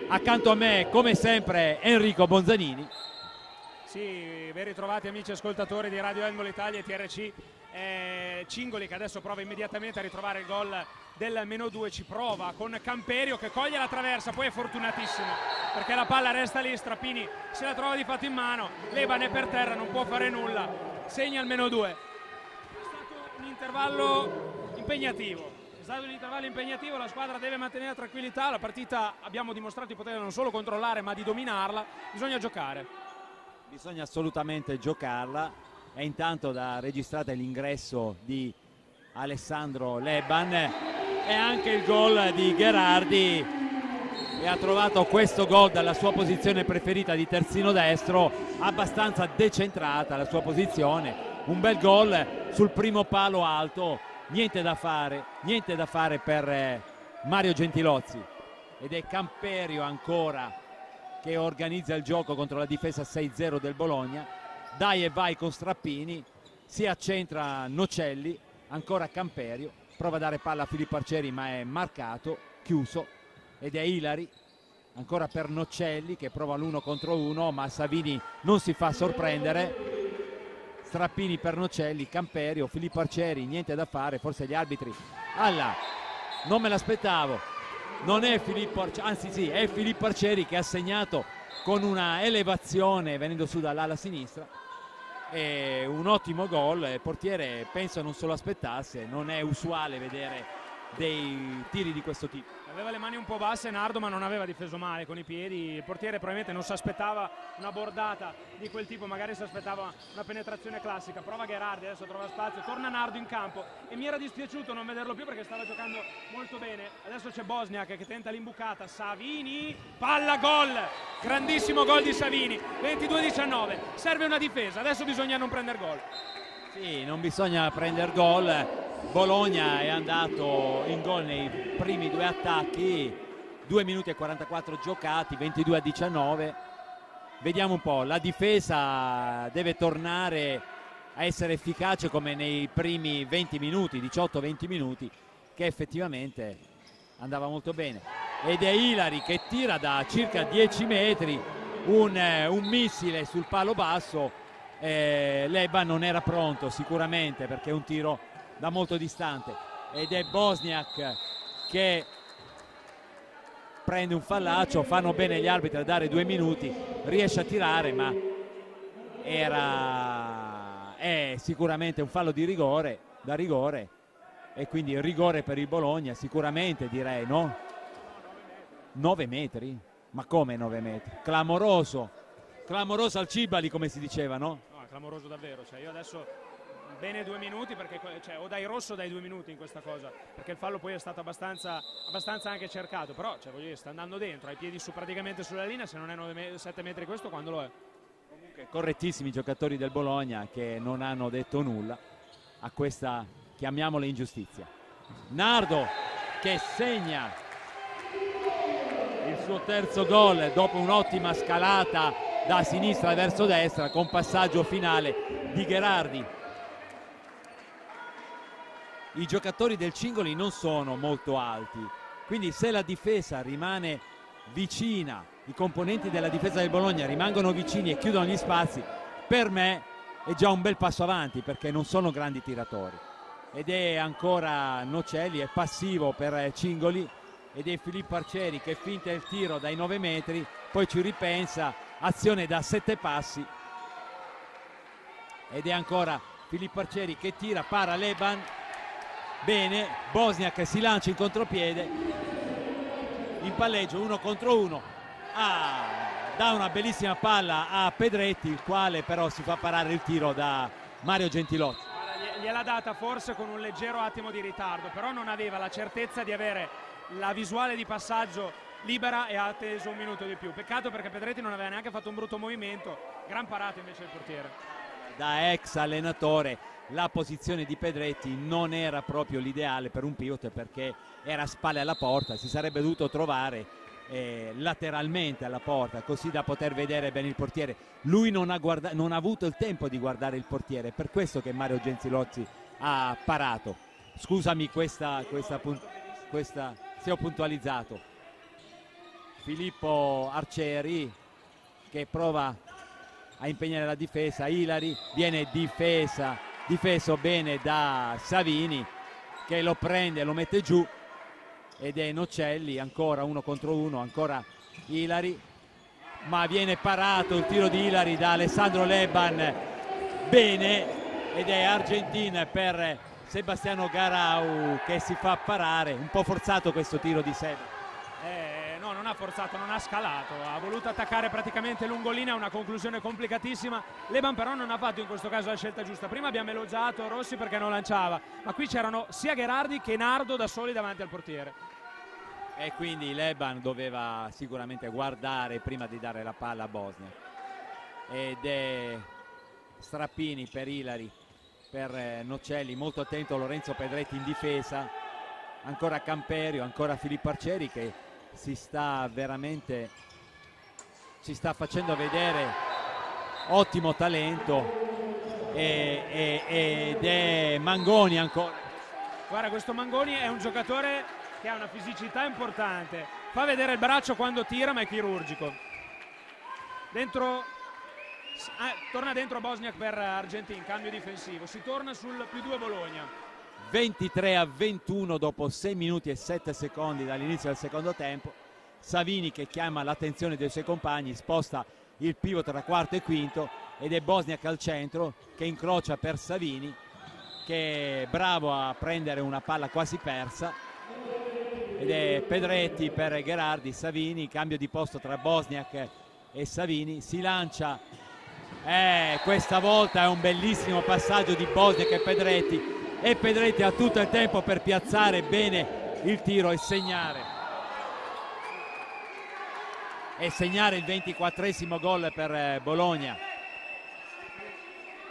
Accanto a me come sempre Enrico Bonzanini. Sì, ben ritrovati amici ascoltatori di Radio Elmo Italia e TRC eh, Cingoli che adesso prova immediatamente a ritrovare il gol del meno 2 ci prova con Camperio che coglie la traversa poi è fortunatissimo perché la palla resta lì Strappini se la trova di fatto in mano Leban è per terra non può fare nulla segna il meno 2 è stato un intervallo impegnativo. È stato un intervallo impegnativo, la squadra deve mantenere la tranquillità, la partita abbiamo dimostrato di poter non solo controllare ma di dominarla, bisogna giocare. Bisogna assolutamente giocarla. E intanto da registrate l'ingresso di Alessandro Leban e anche il gol di Gherardi. E ha trovato questo gol dalla sua posizione preferita di terzino destro abbastanza decentrata la sua posizione. Un bel gol sul primo palo alto. Niente da fare, niente da fare per eh, Mario Gentilozzi. Ed è Camperio ancora che organizza il gioco contro la difesa 6-0 del Bologna. Dai e vai con Strappini si accentra Nocelli ancora Camperio. Prova a dare palla a Filippo Arcieri ma è marcato, chiuso. Ed è Ilari ancora per Nocelli che prova l'uno contro uno ma Savini non si fa sorprendere Strappini per Nocelli, Camperio, Filippo Arcieri, niente da fare, forse gli arbitri. Alla, non me l'aspettavo, non è Filippo Arcieri, anzi sì, è Filippo Arcieri che ha segnato con una elevazione venendo su dall'ala sinistra. E un ottimo gol, il portiere penso non se lo aspettasse, non è usuale vedere dei tiri di questo tipo aveva le mani un po' basse Nardo ma non aveva difeso male con i piedi. Il portiere probabilmente non si aspettava una bordata di quel tipo magari si aspettava una penetrazione classica. Prova Gherardi adesso trova spazio torna Nardo in campo. E mi era dispiaciuto non vederlo più perché stava giocando molto bene. Adesso c'è Bosniak che tenta l'imbucata. Savini palla gol! Grandissimo gol di Savini 22-19 serve una difesa adesso bisogna non prendere gol. Sì, non bisogna prendere gol. Bologna è andato in gol nei primi due attacchi, 2 minuti e 44 giocati, 22 a 19. Vediamo un po', la difesa deve tornare a essere efficace come nei primi 20 minuti, 18-20 minuti, che effettivamente andava molto bene. Ed è Ilari che tira da circa 10 metri un, un missile sul palo basso. Eh, Leba non era pronto sicuramente perché è un tiro da molto distante. Ed è Bosniak che prende un fallaccio, fanno bene gli arbitri a dare due minuti, riesce a tirare ma era è sicuramente un fallo di rigore, da rigore e quindi rigore per il Bologna sicuramente direi no? 9 metri? Ma come 9 metri? Clamoroso, clamoroso al Cibali come si diceva no? No, clamoroso davvero, cioè io adesso bene due minuti perché cioè, o dai rosso o dai due minuti in questa cosa perché il fallo poi è stato abbastanza, abbastanza anche cercato però cioè, dire, sta andando dentro ai piedi su praticamente sulla linea se non è 9, 7 metri questo quando lo è? Comunque correttissimi i giocatori del Bologna che non hanno detto nulla a questa chiamiamola ingiustizia. Nardo che segna il suo terzo gol dopo un'ottima scalata da sinistra verso destra con passaggio finale di Gherardi i giocatori del Cingoli non sono molto alti, quindi se la difesa rimane vicina, i componenti della difesa del Bologna rimangono vicini e chiudono gli spazi, per me è già un bel passo avanti perché non sono grandi tiratori. Ed è ancora Nocelli, è passivo per Cingoli ed è Filippo Arcieri che finta il tiro dai 9 metri, poi ci ripensa, azione da 7 passi. Ed è ancora Filippo Arcieri che tira, para Leban bene Bosniak si lancia in contropiede. In palleggio uno contro uno. Ah, dà una bellissima palla a Pedretti il quale però si fa parare il tiro da Mario Gentilotti. Gliel'ha data forse con un leggero attimo di ritardo però non aveva la certezza di avere la visuale di passaggio libera e ha atteso un minuto di più. Peccato perché Pedretti non aveva neanche fatto un brutto movimento. Gran parata invece il portiere. Da ex allenatore la posizione di Pedretti non era proprio l'ideale per un pivot perché era a spalle alla porta, si sarebbe dovuto trovare eh, lateralmente alla porta così da poter vedere bene il portiere. Lui non ha, guarda- non ha avuto il tempo di guardare il portiere, è per questo che Mario Genzilozzi ha parato. Scusami questa, questa, questa se ho puntualizzato. Filippo Arcieri che prova a impegnare la difesa, Ilari viene difesa difeso bene da Savini che lo prende, lo mette giù ed è Nocelli ancora uno contro uno, ancora Ilari ma viene parato il tiro di Ilari da Alessandro Leban. Bene ed è Argentina per Sebastiano Garau che si fa parare un po' forzato questo tiro di Seba no non ha forzato non ha scalato ha voluto attaccare praticamente lungolina una conclusione complicatissima. Leban però non ha fatto in questo caso la scelta giusta. Prima abbiamo elogiato Rossi perché non lanciava ma qui c'erano sia Gherardi che Nardo da soli davanti al portiere. E quindi Leban doveva sicuramente guardare prima di dare la palla a Bosnia. Ed è Strappini per Ilari per eh, Nocelli molto attento Lorenzo Pedretti in difesa. Ancora Camperio ancora Filippo Arcieri che si sta veramente si sta facendo vedere ottimo talento e, e, ed è Mangoni ancora. Guarda questo Mangoni è un giocatore che ha una fisicità importante. Fa vedere il braccio quando tira ma è chirurgico. Dentro ah, torna dentro Bosniak per Argentina cambio difensivo. Si torna sul più 2 Bologna 23 a 21 dopo 6 minuti e 7 secondi dall'inizio del secondo tempo Savini che chiama l'attenzione dei suoi compagni sposta il pivot tra quarto e quinto ed è Bosniak al centro che incrocia per Savini che è bravo a prendere una palla quasi persa ed è Pedretti per Gherardi Savini cambio di posto tra Bosniak e Savini si lancia eh, questa volta è un bellissimo passaggio di Bosniak e Pedretti e Pedretti ha tutto il tempo per piazzare bene il tiro e segnare e segnare il 24 gol per eh, Bologna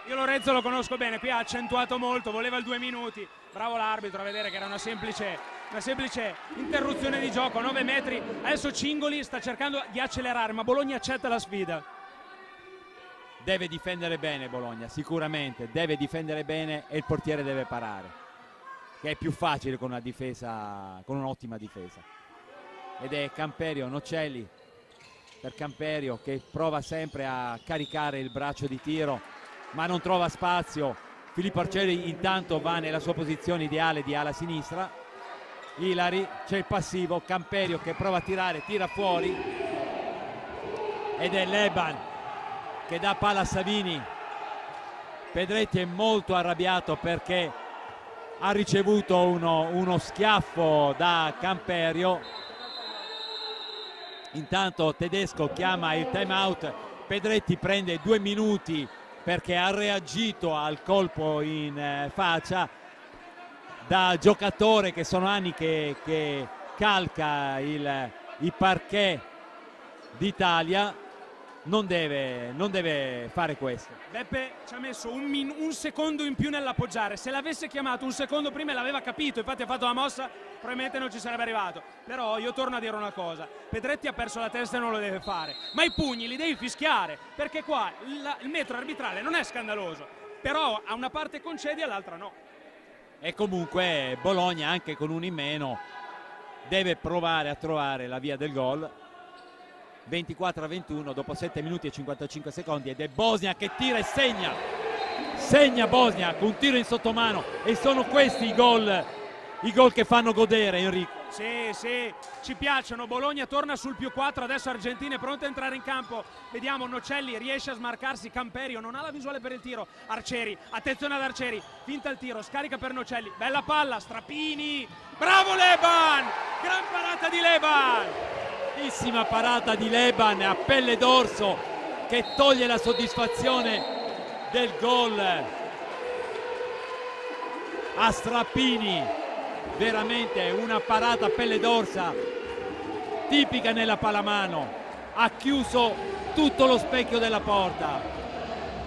Io Lorenzo lo conosco bene, qui ha accentuato molto, voleva il due minuti. Bravo l'arbitro a vedere che era una semplice, una semplice interruzione di gioco, 9 metri. Adesso Cingoli sta cercando di accelerare, ma Bologna accetta la sfida. Deve difendere bene Bologna, sicuramente, deve difendere bene e il portiere deve parare, che è più facile con una difesa, con un'ottima difesa. Ed è Camperio, Nocelli per Camperio che prova sempre a caricare il braccio di tiro, ma non trova spazio. Filippo Arcieri intanto va nella sua posizione ideale di ala sinistra. Ilari, c'è il passivo, Camperio che prova a tirare, tira fuori ed è Leban che dà palla a Savini. Pedretti è molto arrabbiato perché ha ricevuto uno, uno schiaffo da Camperio. Intanto Tedesco chiama il time out. Pedretti prende due minuti perché ha reagito al colpo in eh, faccia da giocatore che sono anni che, che calca il, i parquet d'Italia non deve, non deve, fare questo. Beppe ci ha messo un, min- un secondo in più nell'appoggiare, se l'avesse chiamato un secondo prima l'aveva capito, infatti ha fatto la mossa, probabilmente non ci sarebbe arrivato. Però io torno a dire una cosa, Pedretti ha perso la testa e non lo deve fare, ma i pugni li devi fischiare, perché qua il, il metro arbitrale non è scandaloso, però a una parte concedi e all'altra no. E comunque Bologna anche con un in meno deve provare a trovare la via del gol 24 a 21 dopo 7 minuti e 55 secondi ed è Bosnia che tira e segna segna Bosnia con un tiro in sottomano e sono questi i gol i gol che fanno godere Enrico sì, sì, ci piacciono. Bologna torna sul più 4, adesso Argentina è pronta a entrare in campo. Vediamo Nocelli riesce a smarcarsi, Camperio non ha la visuale per il tiro. Arcieri, attenzione ad Arcieri, finta il tiro, scarica per Nocelli. Bella palla, Strappini. Bravo Leban! Gran parata di Leban! Bellissima parata di Leban a pelle d'orso che toglie la soddisfazione del gol a Strappini. Veramente una parata a pelle d'orsa tipica nella palamano. Ha chiuso tutto lo specchio della porta.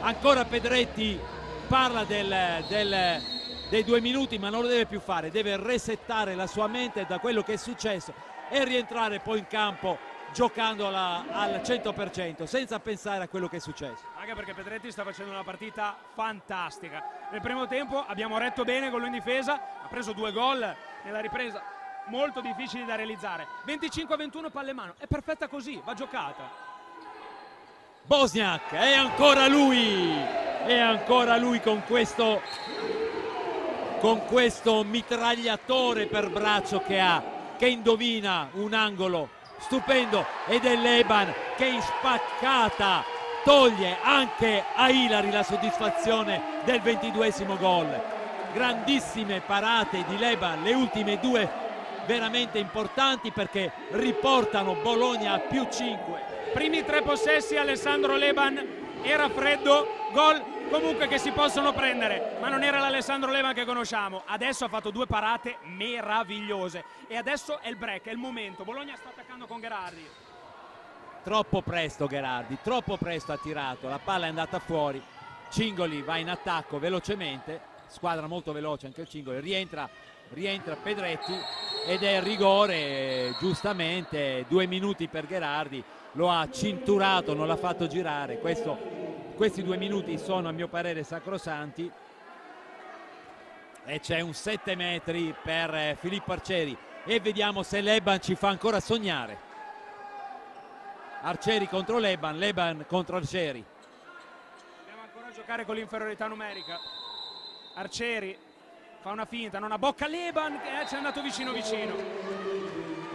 Ancora Pedretti parla del, del, dei due minuti ma non lo deve più fare, deve resettare la sua mente da quello che è successo e rientrare poi in campo giocandola al 100% senza pensare a quello che è successo. Anche perché Pedretti sta facendo una partita fantastica. Nel primo tempo abbiamo retto bene con lui in difesa, ha preso due gol nella ripresa molto difficili da realizzare. 25-21 palle mano, è perfetta così, va giocata. Bosniak, è ancora lui, è ancora lui con questo, con questo mitragliatore per braccio che ha che indovina un angolo stupendo ed è Leban che in spaccata toglie anche a Ilari la soddisfazione del ventiduesimo gol. Grandissime parate di Leban le ultime due veramente importanti perché riportano Bologna a più 5 primi tre possessi Alessandro Leban era freddo gol comunque che si possono prendere, ma non era l'Alessandro Leva che conosciamo. Adesso ha fatto due parate meravigliose e adesso è il break, è il momento. Bologna sta attaccando con Gherardi. Troppo presto Gherardi, troppo presto ha tirato, la palla è andata fuori. Cingoli va in attacco velocemente, squadra molto veloce anche il Cingoli, rientra, rientra Pedretti ed è il rigore giustamente, due minuti per Gherardi, lo ha cinturato, non l'ha fatto girare, questo questi due minuti sono a mio parere sacrosanti. E c'è un 7 metri per eh, Filippo Arcieri. E vediamo se Leban ci fa ancora sognare. Arcieri contro Leban, Leban contro Arcieri. Dobbiamo ancora giocare con l'inferiorità numerica. Arcieri fa una finta, non ha bocca Leban eh, ci è andato vicino vicino.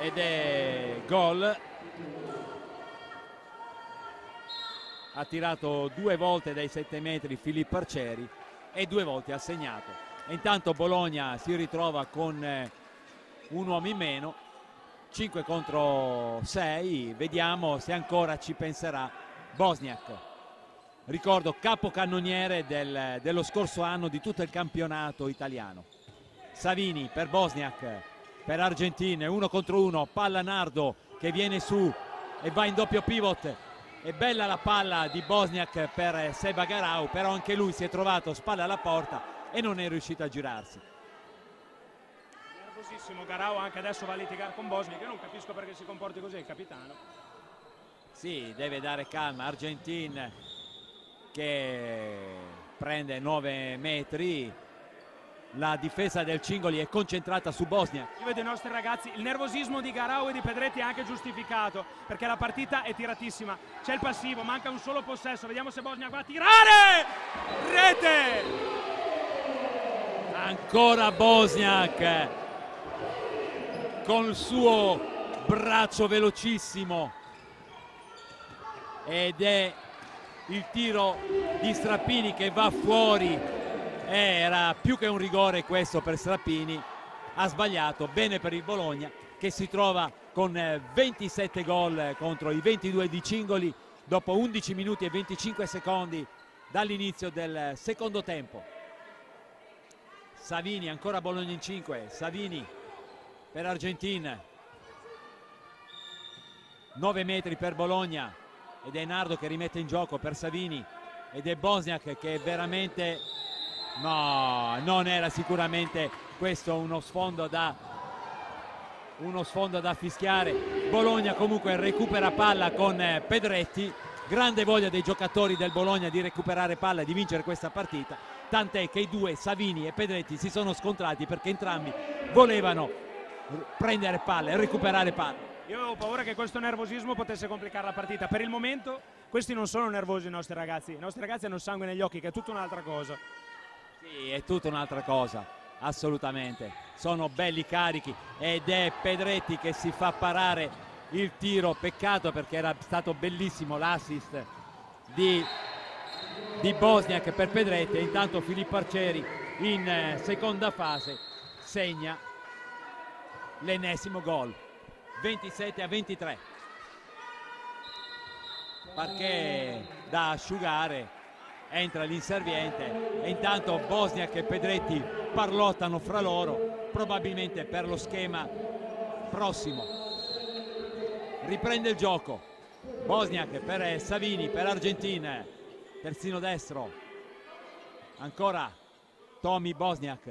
Ed è gol ha tirato due volte dai 7 metri Filippo Arcieri e due volte ha segnato. E intanto Bologna si ritrova con eh, un uomo in meno, 5 contro 6, vediamo se ancora ci penserà Bosniak. Ricordo capocannoniere del, dello scorso anno di tutto il campionato italiano. Savini per Bosniak, per Argentina, uno contro uno, palla Nardo che viene su e va in doppio pivot è bella la palla di Bosniak per Seba Garau però anche lui si è trovato spalla alla porta e non è riuscito a girarsi. Nervosissimo Garau anche adesso va a litigare con Bosniak. Io non capisco perché si comporti così il capitano. Sì deve dare calma. Argentin che prende 9 metri la difesa del Cingoli è concentrata su Bosnia. Io vedo i nostri ragazzi, il nervosismo di Garau e di Pedretti è anche giustificato perché la partita è tiratissima. C'è il passivo, manca un solo possesso, vediamo se Bosnia va a tirare! Rete! Ancora Bosniak con il suo braccio velocissimo ed è il tiro di Strappini che va fuori era più che un rigore questo per Strappini. Ha sbagliato bene per il Bologna che si trova con 27 gol contro i 22 di Cingoli dopo 11 minuti e 25 secondi dall'inizio del secondo tempo. Savini ancora Bologna in 5 Savini per Argentina 9 metri per Bologna ed è Nardo che rimette in gioco per Savini ed è Bosniak che è veramente No, non era sicuramente questo uno sfondo da, uno sfondo da fischiare. Bologna comunque recupera palla con eh, Pedretti. Grande voglia dei giocatori del Bologna di recuperare palla e di vincere questa partita. Tant'è che i due, Savini e Pedretti, si sono scontrati perché entrambi volevano prendere palla e recuperare palla. Io avevo paura che questo nervosismo potesse complicare la partita. Per il momento questi non sono nervosi i nostri ragazzi. I nostri ragazzi hanno sangue negli occhi, che è tutta un'altra cosa. Sì, è tutta un'altra cosa, assolutamente. Sono belli carichi ed è Pedretti che si fa parare il tiro. Peccato perché era stato bellissimo l'assist di, di Bosniak per Pedretti e intanto Filippo Arcieri in eh, seconda fase segna l'ennesimo gol 27 a 23 perché da asciugare entra l'inserviente e intanto Bosniak e Pedretti parlottano fra loro probabilmente per lo schema prossimo. Riprende il gioco. Bosniak per Savini per Argentina terzino destro. Ancora Tomi Bosniak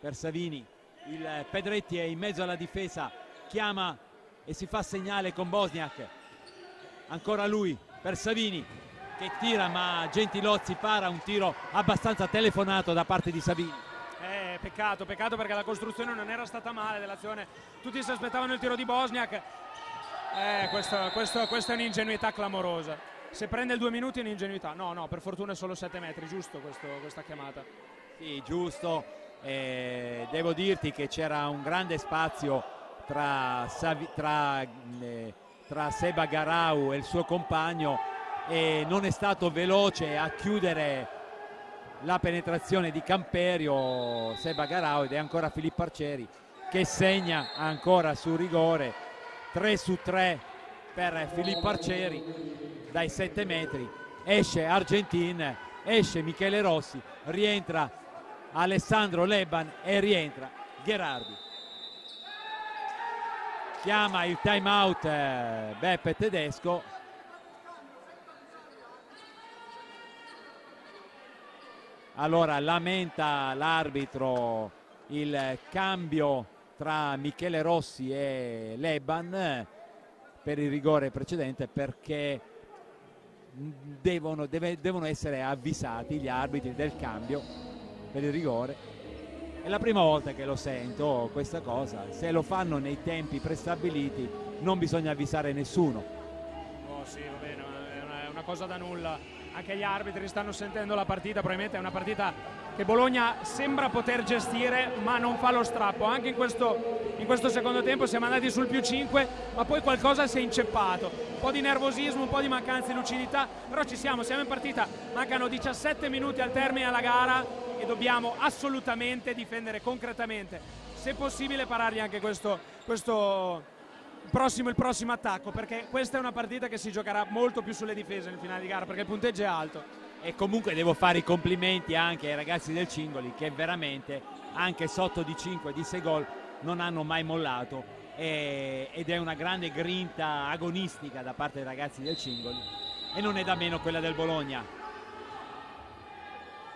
per Savini. Il Pedretti è in mezzo alla difesa chiama e si fa segnale con Bosniak. Ancora lui per Savini che tira ma Gentilozzi para un tiro abbastanza telefonato da parte di Savini. Eh, peccato, peccato perché la costruzione non era stata male dell'azione. Tutti si aspettavano il tiro di Bosniak. Eh, questo, questo, questa è un'ingenuità clamorosa. Se prende il due minuti è un'ingenuità. No, no, per fortuna è solo 7 metri, giusto questo, questa chiamata. Sì, giusto. Eh, devo dirti che c'era un grande spazio tra, tra, eh, tra Seba Garau e il suo compagno e non è stato veloce a chiudere la penetrazione di Camperio Seba Garau ed è ancora Filippo Arcieri che segna ancora su rigore. 3 su 3 per Filippo Arcieri dai 7 metri. Esce Argentin esce Michele Rossi rientra Alessandro Leban e rientra Gherardi. Chiama il time out eh, Beppe Tedesco allora lamenta l'arbitro il cambio tra Michele Rossi e Leban per il rigore precedente perché devono, deve, devono essere avvisati gli arbitri del cambio per il rigore. È la prima volta che lo sento questa cosa. Se lo fanno nei tempi prestabiliti non bisogna avvisare nessuno. Oh sì va bene è una, è una cosa da nulla anche gli arbitri stanno sentendo la partita, probabilmente è una partita che Bologna sembra poter gestire ma non fa lo strappo, anche in questo, in questo secondo tempo siamo andati sul più 5 ma poi qualcosa si è inceppato, un po' di nervosismo, un po' di mancanza di lucidità, però ci siamo, siamo in partita, mancano 17 minuti al termine della gara e dobbiamo assolutamente difendere concretamente, se possibile parargli anche questo, questo prossimo, il prossimo attacco perché questa è una partita che si giocherà molto più sulle difese nel finale di gara perché il punteggio è alto. E comunque devo fare i complimenti anche ai ragazzi del Cingoli che veramente anche sotto di 5 di 6 gol non hanno mai mollato. E, ed è una grande grinta agonistica da parte dei ragazzi del Cingoli. E non è da meno quella del Bologna.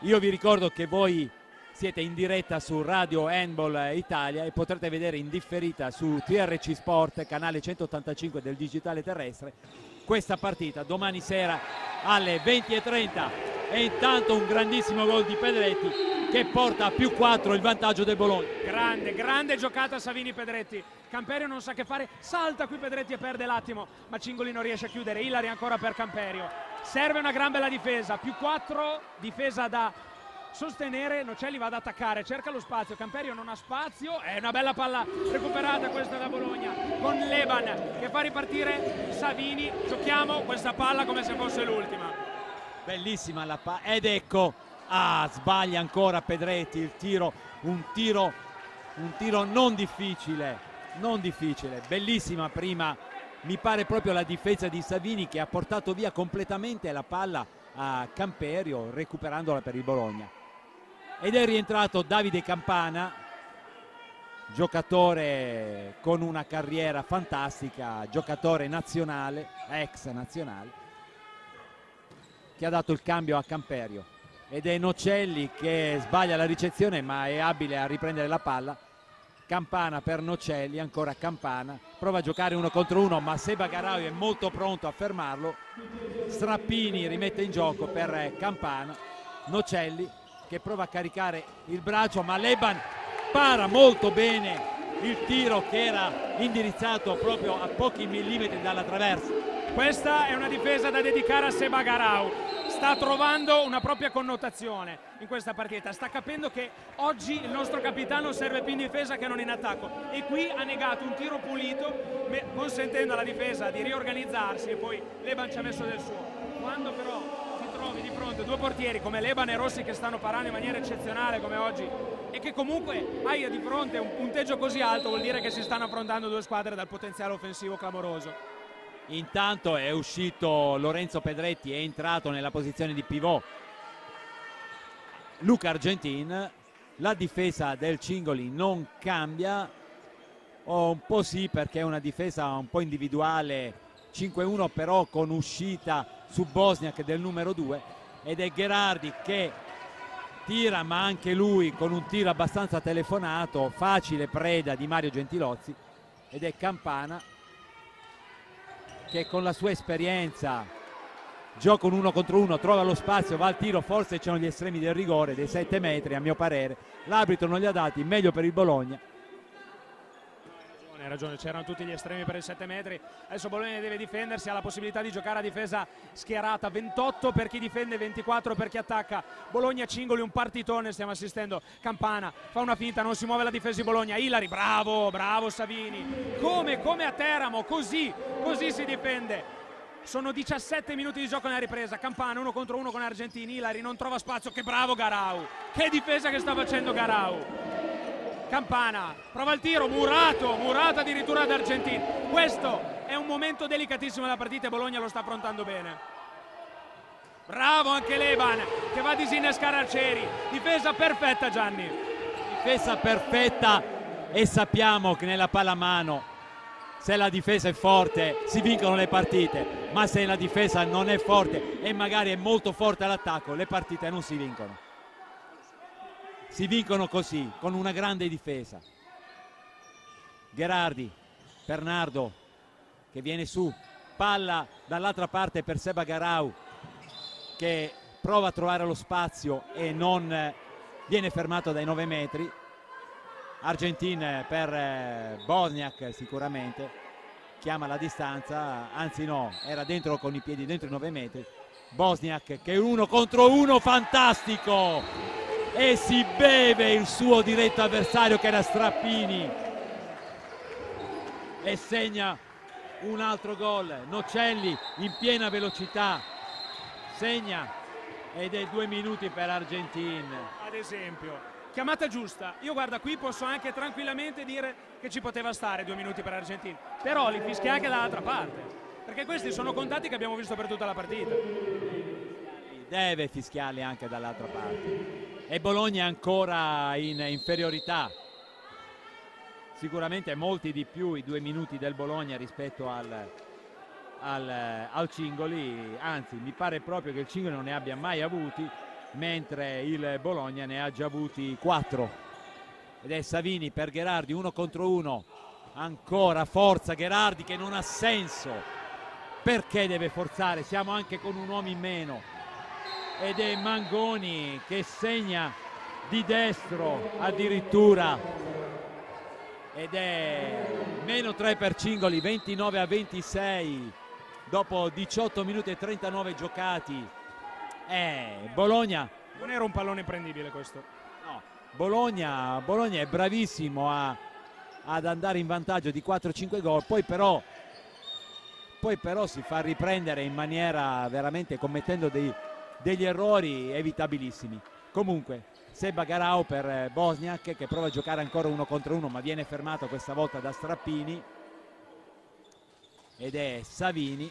Io vi ricordo che voi siete in diretta su Radio Handball Italia e potrete vedere in differita su TRC Sport, canale 185 del digitale terrestre, questa partita domani sera alle 20.30 e intanto un grandissimo gol di Pedretti che porta a più 4 il vantaggio del Bologna. Grande, grande giocata Savini Pedretti. Camperio non sa che fare, salta qui Pedretti e perde l'attimo, ma Cingoli non riesce a chiudere. Ilari ancora per Camperio. Serve una gran bella difesa, più 4, difesa da sostenere, Nocelli va ad attaccare, cerca lo spazio, Camperio non ha spazio, è una bella palla recuperata questa da Bologna con Leban che fa ripartire Savini, giochiamo questa palla come se fosse l'ultima. Bellissima la palla ed ecco, ah sbaglia ancora Pedretti il tiro, un tiro, un tiro non difficile, non difficile, bellissima prima mi pare proprio la difesa di Savini che ha portato via completamente la palla a Camperio recuperandola per il Bologna ed è rientrato Davide Campana giocatore con una carriera fantastica giocatore nazionale ex nazionale che ha dato il cambio a Camperio. Ed è Nocelli che sbaglia la ricezione ma è abile a riprendere la palla. Campana per Nocelli, ancora Campana, prova a giocare uno contro uno ma Seba Garau è molto pronto a fermarlo, Strappini rimette in gioco per Campana, Nocelli che prova a caricare il braccio ma Leban para molto bene il tiro che era indirizzato proprio a pochi millimetri dalla traversa. Questa è una difesa da dedicare a Seba Garau. Sta trovando una propria connotazione in questa partita. Sta capendo che oggi il nostro capitano serve più in difesa che non in attacco. E qui ha negato un tiro pulito, consentendo alla difesa di riorganizzarsi e poi Leban ci ha messo del suo. Quando però fronte due portieri come Leban e Rossi che stanno parando in maniera eccezionale come oggi e che comunque hai di fronte un punteggio così alto vuol dire che si stanno affrontando due squadre dal potenziale offensivo clamoroso. Intanto è uscito Lorenzo Pedretti, è entrato nella posizione di pivot. Luca Argentin, la difesa del Cingoli non cambia, o un po' sì perché è una difesa un po' individuale 5-1 però con uscita su Bosniak del numero 2 ed è Gherardi che tira ma anche lui con un tiro abbastanza telefonato facile preda di Mario Gentilozzi ed è Campana che con la sua esperienza gioca un uno contro uno trova lo spazio va al tiro forse c'erano gli estremi del rigore dei 7 metri a mio parere. L'arbitro non li ha dati meglio per il Bologna hai ragione, c'erano tutti gli estremi per i 7 metri. Adesso Bologna deve difendersi, ha la possibilità di giocare a difesa schierata, 28 per chi difende, 24 per chi attacca. Bologna Cingoli, un partitone, stiamo assistendo. Campana fa una finta, non si muove la difesa di Bologna. Ilari, bravo, bravo Savini. Come, come a Teramo, così, così si difende. Sono 17 minuti di gioco nella ripresa. Campana uno contro uno con Argentini. Ilari non trova spazio. Che bravo Garau! Che difesa che sta facendo Garau! Campana, prova il tiro, Murato, Murato addirittura ad Argentini. Questo è un momento delicatissimo della partita e Bologna lo sta affrontando bene. Bravo anche Leban che va a disinnescare Arcieri. Difesa perfetta Gianni. Difesa perfetta e sappiamo che nella pallamano se la difesa è forte si vincono le partite, ma se la difesa non è forte e magari è molto forte l'attacco, le partite non si vincono si vincono così, con una grande difesa. Gherardi, Bernardo che viene su, palla dall'altra parte per Seba Garau che prova a trovare lo spazio e non viene fermato dai 9 metri. Argentin per eh, Bosniak sicuramente chiama la distanza, anzi no, era dentro con i piedi dentro i 9 metri. Bosniak che è uno contro uno fantastico e si beve il suo diretto avversario che era Strappini. E segna un altro gol. Nocelli in piena velocità. Segna ed è due minuti per Argentina ad esempio chiamata giusta. Io guarda qui posso anche tranquillamente dire che ci poteva stare due minuti per Argentina però li fischia anche dall'altra parte perché questi sono contati che abbiamo visto per tutta la partita. Deve fischiarli anche dall'altra parte e Bologna ancora in inferiorità sicuramente molti di più i due minuti del Bologna rispetto al, al, al Cingoli, anzi mi pare proprio che il Cingoli non ne abbia mai avuti, mentre il Bologna ne ha già avuti 4. Ed è Savini per Gherardi, uno contro uno, ancora forza Gherardi che non ha senso. Perché deve forzare? Siamo anche con un uomo in meno. Ed è Mangoni che segna di destro addirittura. Ed è meno 3 per Cingoli 29 a 26 dopo 18 minuti e 39 giocati. Eh, Bologna. Non era un pallone prendibile questo. No, Bologna, Bologna è bravissimo a, ad andare in vantaggio di 4-5 gol poi però poi però si fa riprendere in maniera veramente commettendo dei, degli errori evitabilissimi. Comunque Seba Garau per eh, Bosniak che prova a giocare ancora uno contro uno ma viene fermato questa volta da Strappini. Ed è Savini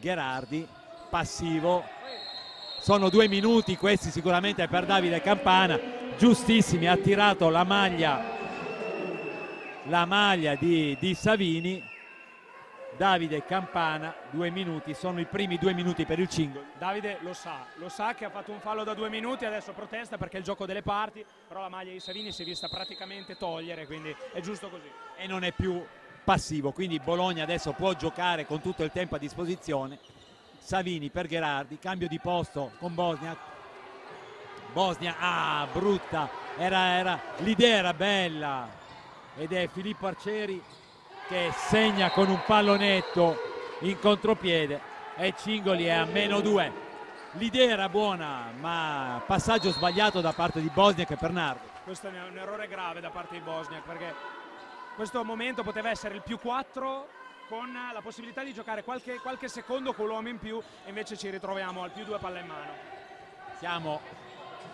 Gherardi passivo. Sono due minuti questi sicuramente per Davide Campana. Giustissimi ha tirato la maglia la maglia di, di Savini Davide Campana, due minuti, sono i primi due minuti per il Cingoli. Davide lo sa, lo sa che ha fatto un fallo da due minuti, adesso protesta perché è il gioco delle parti, però la maglia di Savini si è vista praticamente togliere, quindi è giusto così. E non è più passivo, quindi Bologna adesso può giocare con tutto il tempo a disposizione. Savini per Gherardi, cambio di posto con Bosnia. Bosnia, ah, brutta, era, era, l'idea era bella ed è Filippo Arcieri che segna con un pallonetto in contropiede e Cingoli è a meno due. L'idea era buona ma passaggio sbagliato da parte di Bosniak e Bernardo. Questo è un errore grave da parte di Bosniak perché questo momento poteva essere il più 4 con la possibilità di giocare qualche, qualche secondo con l'uomo in più e invece ci ritroviamo al più due palla in mano. Siamo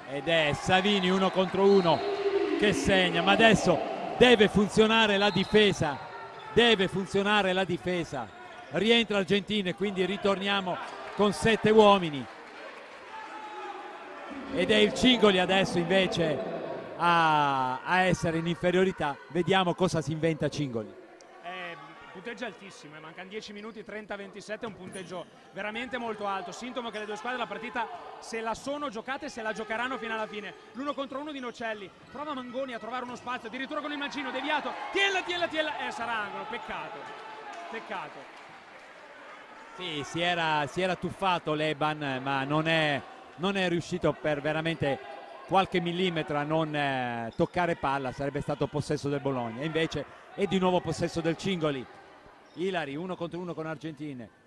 ed è Savini uno contro uno che segna ma adesso deve funzionare la difesa deve funzionare la difesa. Rientra Argentina e quindi ritorniamo con sette uomini. Ed è il Cingoli adesso invece a, a essere in inferiorità. Vediamo cosa si inventa Cingoli punteggio altissimo, eh, mancano 10 minuti 30-27, un punteggio veramente molto alto, sintomo che le due squadre la partita se la sono giocate se la giocheranno fino alla fine. L'uno contro uno di Nocelli, prova Mangoni a trovare uno spazio, addirittura con il mancino deviato, tiella, tiella, tiella, e eh, sarà angolo, peccato, peccato. Sì, si era, si era tuffato Leban, ma non è, non è riuscito per veramente qualche millimetro a non eh, toccare palla, sarebbe stato possesso del Bologna. Invece è di nuovo possesso del Cingoli. Ilari uno contro uno con Argentine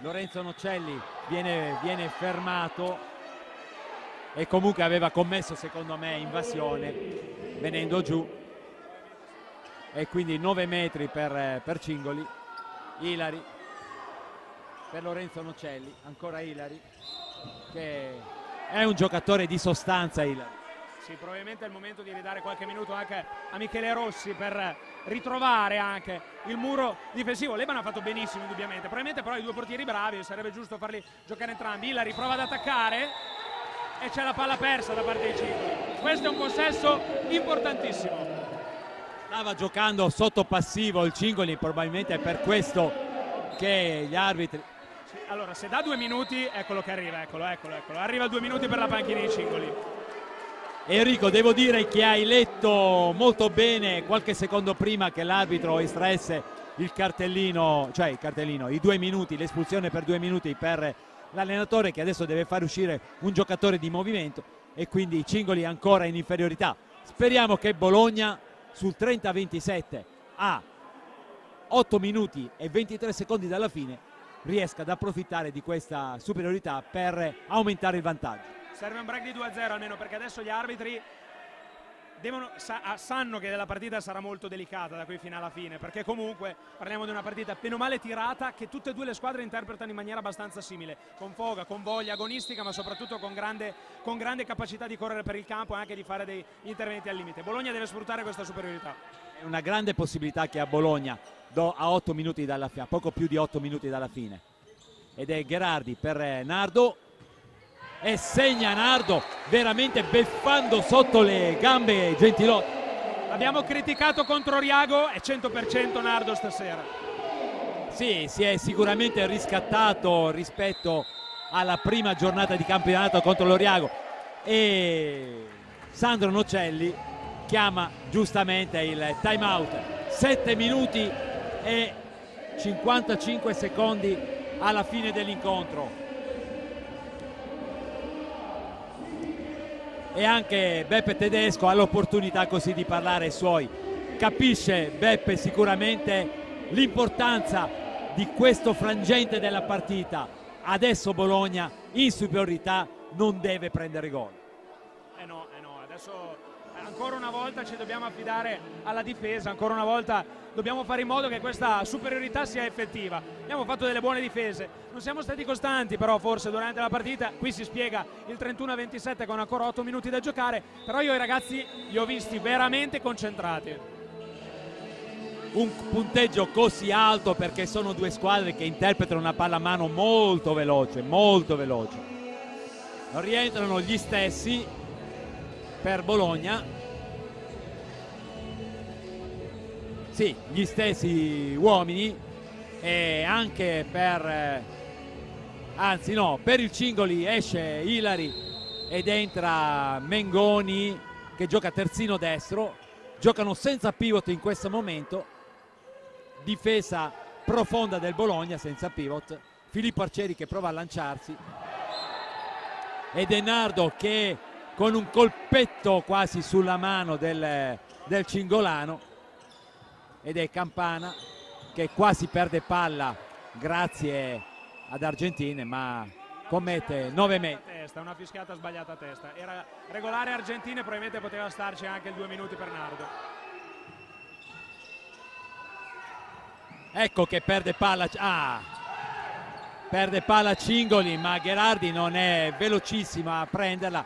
Lorenzo Nocelli viene, viene fermato e comunque aveva commesso secondo me invasione venendo giù. E quindi 9 metri per, per Cingoli. Ilari. Per Lorenzo Nocelli ancora Ilari che è un giocatore di sostanza Ilari sì, probabilmente è il momento di ridare qualche minuto anche a Michele Rossi per ritrovare anche il muro difensivo. Leban ha fatto benissimo indubbiamente, probabilmente però i due portieri bravi, sarebbe giusto farli giocare entrambi. La riprova ad attaccare e c'è la palla persa da parte dei Cingoli. Questo è un possesso importantissimo. Stava giocando sotto passivo il Cingoli, probabilmente è per questo che gli arbitri allora se da due minuti eccolo che arriva eccolo eccolo eccolo arriva due minuti per la panchina di Cingoli Enrico, devo dire che hai letto molto bene qualche secondo prima che l'arbitro estraesse il cartellino, cioè il cartellino, i due minuti, l'espulsione per due minuti per l'allenatore che adesso deve far uscire un giocatore di movimento e quindi Cingoli ancora in inferiorità. Speriamo che Bologna sul 30-27 a 8 minuti e 23 secondi dalla fine riesca ad approfittare di questa superiorità per aumentare il vantaggio serve un break di 2-0 almeno perché adesso gli arbitri devono, sa, ah, sanno che la partita sarà molto delicata da qui fino alla fine perché comunque parliamo di una partita meno male tirata che tutte e due le squadre interpretano in maniera abbastanza simile con foga, con voglia agonistica ma soprattutto con grande, con grande capacità di correre per il campo e anche di fare dei interventi al limite. Bologna deve sfruttare questa superiorità. È una grande possibilità che ha Bologna a 8 minuti dalla fine, poco più di 8 minuti dalla fine. Ed è Gherardi per Nardo e segna Nardo veramente beffando sotto le gambe Gentilotti. Abbiamo criticato contro Riago è 100% Nardo stasera. Sì, si è sicuramente riscattato rispetto alla prima giornata di campionato contro l'Oriago e Sandro Nocelli chiama giustamente il time out 7 minuti e 55 secondi alla fine dell'incontro e anche Beppe Tedesco ha l'opportunità così di parlare ai suoi. Capisce Beppe sicuramente l'importanza di questo frangente della partita. Adesso Bologna in superiorità non deve prendere gol ancora una volta ci dobbiamo affidare alla difesa, ancora una volta dobbiamo fare in modo che questa superiorità sia effettiva. Abbiamo fatto delle buone difese, non siamo stati costanti però forse durante la partita, qui si spiega il 31-27 con ancora 8 minuti da giocare, però io i ragazzi li ho visti veramente concentrati. Un punteggio così alto perché sono due squadre che interpretano una pallamano molto veloce, molto veloce. Rientrano gli stessi per Bologna sì, gli stessi uomini e anche per eh, anzi no, per il Cingoli esce Ilari ed entra Mengoni che gioca terzino destro. Giocano senza pivot in questo momento. Difesa profonda del Bologna senza pivot. Filippo Arcieri che prova a lanciarsi. E Denardo che con un colpetto quasi sulla mano del, del Cingolano ed è Campana che quasi perde palla grazie ad Argentine ma commette 9 metri. Testa, una fischiata sbagliata a testa. Era regolare Argentine, probabilmente poteva starci anche il due minuti per Nardo. Ecco che perde palla. Ah, perde palla Cingoli, ma Gherardi non è velocissima a prenderla.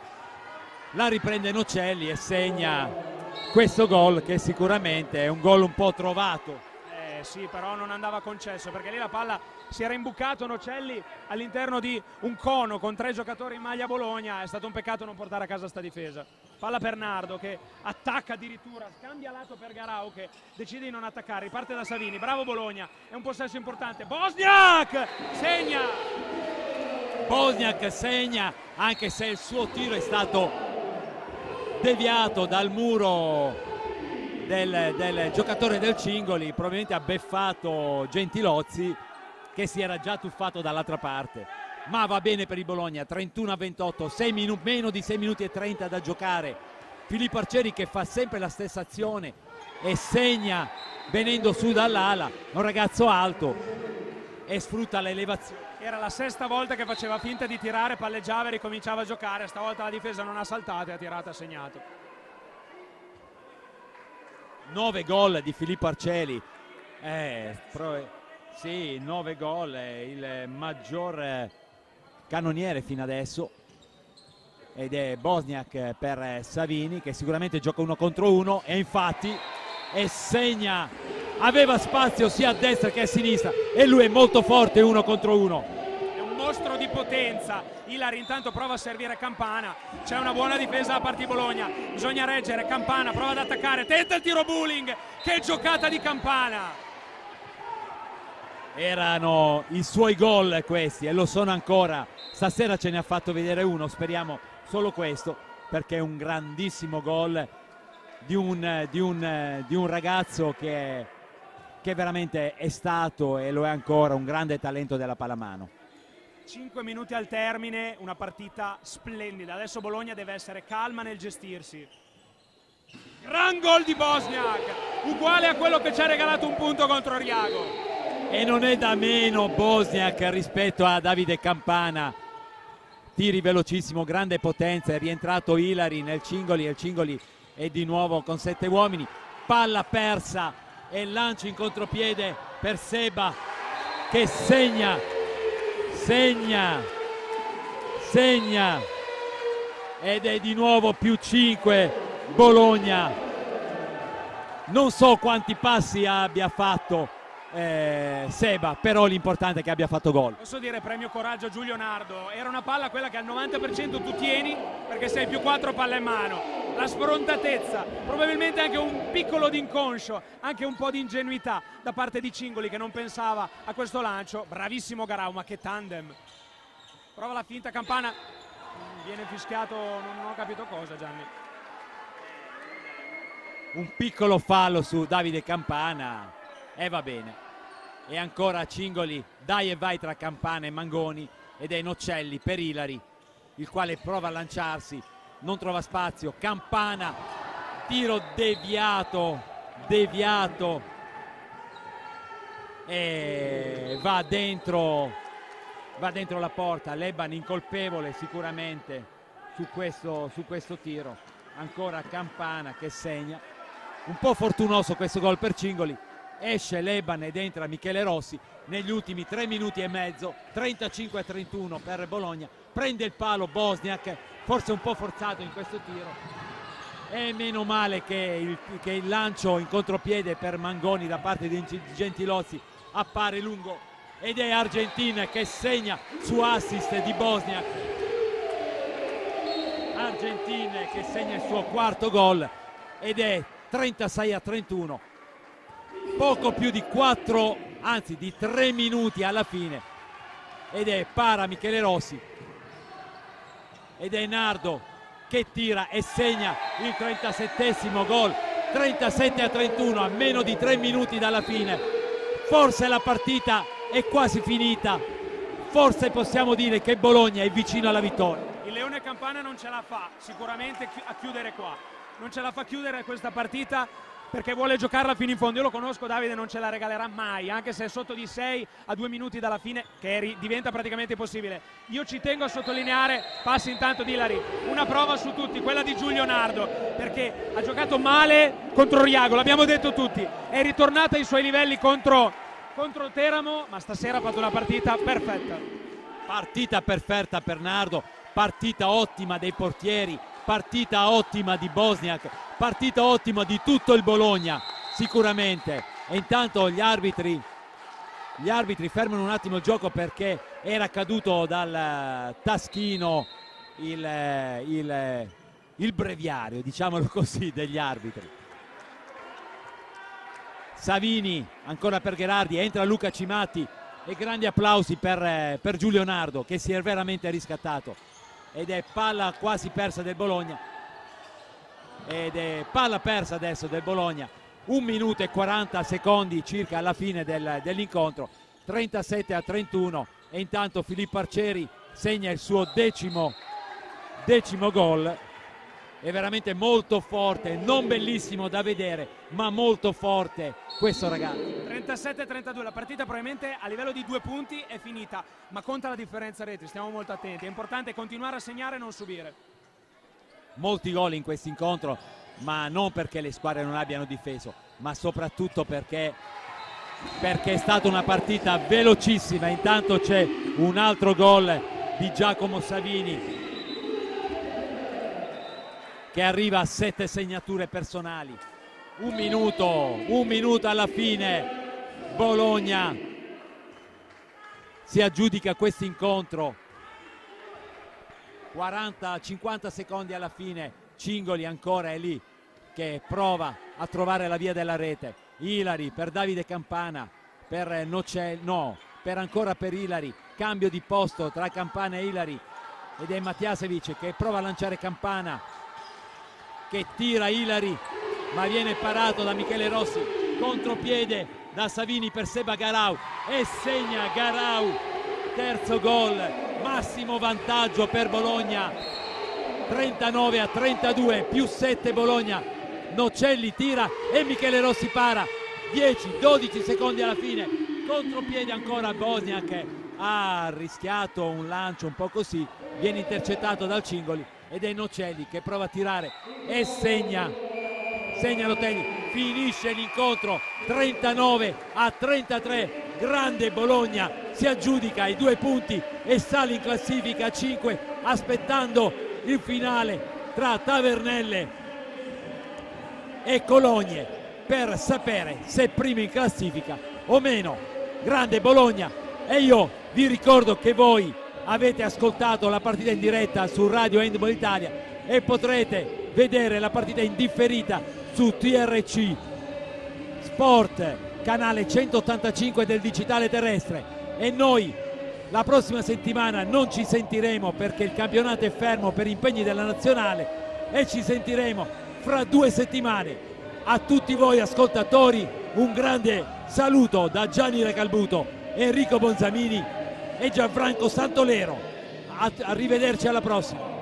La riprende Nocelli e segna questo gol che sicuramente è un gol un po' trovato. Eh sì, però non andava concesso perché lì la palla si era imbucato Nocelli all'interno di un cono con tre giocatori in maglia Bologna, è stato un peccato non portare a casa sta difesa. Palla per Nardo che attacca addirittura, scambia lato per Garau che decide di non attaccare, riparte da Savini, bravo Bologna, è un possesso importante. Bosniak segna! Bosniak segna anche se il suo tiro è stato deviato dal muro del, del, giocatore del Cingoli, probabilmente ha beffato Gentilozzi che si era già tuffato dall'altra parte. Ma va bene per il Bologna, 31 a 28, 6 minu- meno di 6 minuti e 30 da giocare. Filippo Arcieri che fa sempre la stessa azione e segna venendo su dall'ala, un ragazzo alto e sfrutta l'elevazione era la sesta volta che faceva finta di tirare, palleggiava e ricominciava a giocare, stavolta la difesa non ha saltato e ha tirato e ha segnato. 9 gol di Filippo Arceli, eh, pro, sì, 9 gol, il maggior eh, cannoniere fino adesso. Ed è Bosniak per Savini che sicuramente gioca uno contro uno. E infatti e segna aveva spazio sia a destra che a sinistra e lui è molto forte uno contro uno. È un mostro di potenza. Ilari intanto prova a servire Campana. C'è una buona difesa da parte di Bologna. Bisogna reggere. Campana prova ad attaccare. Tenta il tiro bullying che giocata di Campana. Erano i suoi gol questi e lo sono ancora. Stasera ce ne ha fatto vedere uno speriamo solo questo perché è un grandissimo gol di un, di un, di un ragazzo che, che veramente è stato e lo è ancora un grande talento della pallamano. 5 minuti al termine, una partita splendida. Adesso Bologna deve essere calma nel gestirsi. Gran gol di Bosniak, uguale a quello che ci ha regalato un punto contro Riago. E non è da meno Bosniak rispetto a Davide Campana. Tiri velocissimo, grande potenza, è rientrato Ilari nel Cingoli e il Cingoli e di nuovo con sette uomini palla persa e lancio in contropiede per Seba che segna segna segna. Ed è di nuovo più 5 Bologna. Non so quanti passi abbia fatto eh, Seba, però l'importante è che abbia fatto gol. Posso dire premio coraggio a Giulio Nardo, era una palla quella che al 90% tu tieni perché sei più 4 palle in mano la sfrontatezza, probabilmente anche un piccolo d'inconscio, anche un po' di ingenuità da parte di Cingoli che non pensava a questo lancio. Bravissimo Garau, ma che tandem! Prova la finta campana, viene fischiato, non ho capito cosa Gianni. Un piccolo fallo su Davide Campana e va bene. E ancora Cingoli, dai e vai tra Campana e Mangoni ed è Nocelli per Ilari, il quale prova a lanciarsi, non trova spazio, Campana, tiro deviato, deviato. E va dentro, va dentro la porta, Leban incolpevole sicuramente su questo, su questo tiro, ancora Campana che segna, un po' fortunoso questo gol per Cingoli, esce Leban ed entra Michele Rossi negli ultimi 3 minuti e mezzo 35 a 31 per Bologna. Prende il palo Bosniak forse un po' forzato in questo tiro. E meno male che il, che il lancio in contropiede per Mangoni da parte di Gentilozzi appare lungo ed è Argentina che segna su assist di Bosniak. Argentina che segna il suo quarto gol ed è 36 a 31 poco più di 4 anzi di 3 minuti alla fine. Ed è para Michele Rossi. Ed è Nardo che tira e segna il 37 gol. 37 a 31 a meno di 3 minuti dalla fine. Forse la partita è quasi finita. Forse possiamo dire che Bologna è vicino alla vittoria. Il Leone Campana non ce la fa sicuramente a chiudere qua. Non ce la fa chiudere questa partita perché vuole giocarla fino in fondo. Io lo conosco, Davide non ce la regalerà mai, anche se è sotto di 6 a 2 minuti dalla fine, che diventa praticamente impossibile. Io ci tengo a sottolineare, passi intanto di Ilari, una prova su tutti, quella di Giulio Nardo, perché ha giocato male contro Riago, l'abbiamo detto tutti, è ritornato ai suoi livelli contro, contro Teramo, ma stasera ha fatto una partita perfetta. Partita perfetta per Nardo, partita ottima dei portieri, partita ottima di Bosniak, partita ottima di tutto il Bologna sicuramente. E intanto gli arbitri gli arbitri fermano un attimo il gioco perché era caduto dal taschino il, il, il breviario diciamolo così degli arbitri. Savini ancora per Gherardi entra Luca Cimatti e grandi applausi per, per Giulio Nardo che si è veramente riscattato ed è palla quasi persa del Bologna. Ed è palla persa adesso del Bologna. Un minuto e 40 secondi circa alla fine del, dell'incontro. 37 a 31 e intanto Filippo Arcieri segna il suo decimo decimo gol è veramente molto forte, non bellissimo da vedere, ma molto forte questo ragazzo. 37-32, la partita probabilmente a livello di due punti è finita, ma conta la differenza reti, stiamo molto attenti, è importante continuare a segnare e non subire. Molti gol in questo incontro, ma non perché le squadre non abbiano difeso, ma soprattutto perché, perché è stata una partita velocissima. Intanto c'è un altro gol di Giacomo Savini che arriva a sette segnature personali. Un minuto, un minuto alla fine. Bologna si aggiudica questo incontro. 40-50 secondi alla fine. Cingoli ancora è lì che prova a trovare la via della rete. Ilari per Davide Campana, per Nocel, no, per ancora per Ilari. Cambio di posto tra Campana e Ilari ed è Mattiasevic che prova a lanciare Campana che tira Ilari ma viene parato da Michele Rossi contropiede da Savini per Seba Garau e segna Garau. Terzo gol massimo vantaggio per Bologna. 39 a 32 più 7 Bologna. Nocelli tira e Michele Rossi para. 10-12 secondi alla fine. Contropiede ancora Bosnia che ha rischiato un lancio un po' così. Viene intercettato dal Cingoli ed è Nocelli che prova a tirare e segna segna Lotelli finisce l'incontro 39 a 33 grande Bologna. Si aggiudica i due punti e sale in classifica a 5 aspettando il finale tra Tavernelle e Cologne per sapere se prima in classifica o meno. Grande Bologna. E io vi ricordo che voi avete ascoltato la partita in diretta su Radio Handball Italia e potrete vedere la partita indifferita su TRC Sport, canale 185 del digitale terrestre e noi la prossima settimana non ci sentiremo perché il campionato è fermo per impegni della nazionale e ci sentiremo fra due settimane. A tutti voi ascoltatori un grande saluto da Gianni Recalbuto, Enrico Bonzamini e Gianfranco Santolero. A- arrivederci alla prossima.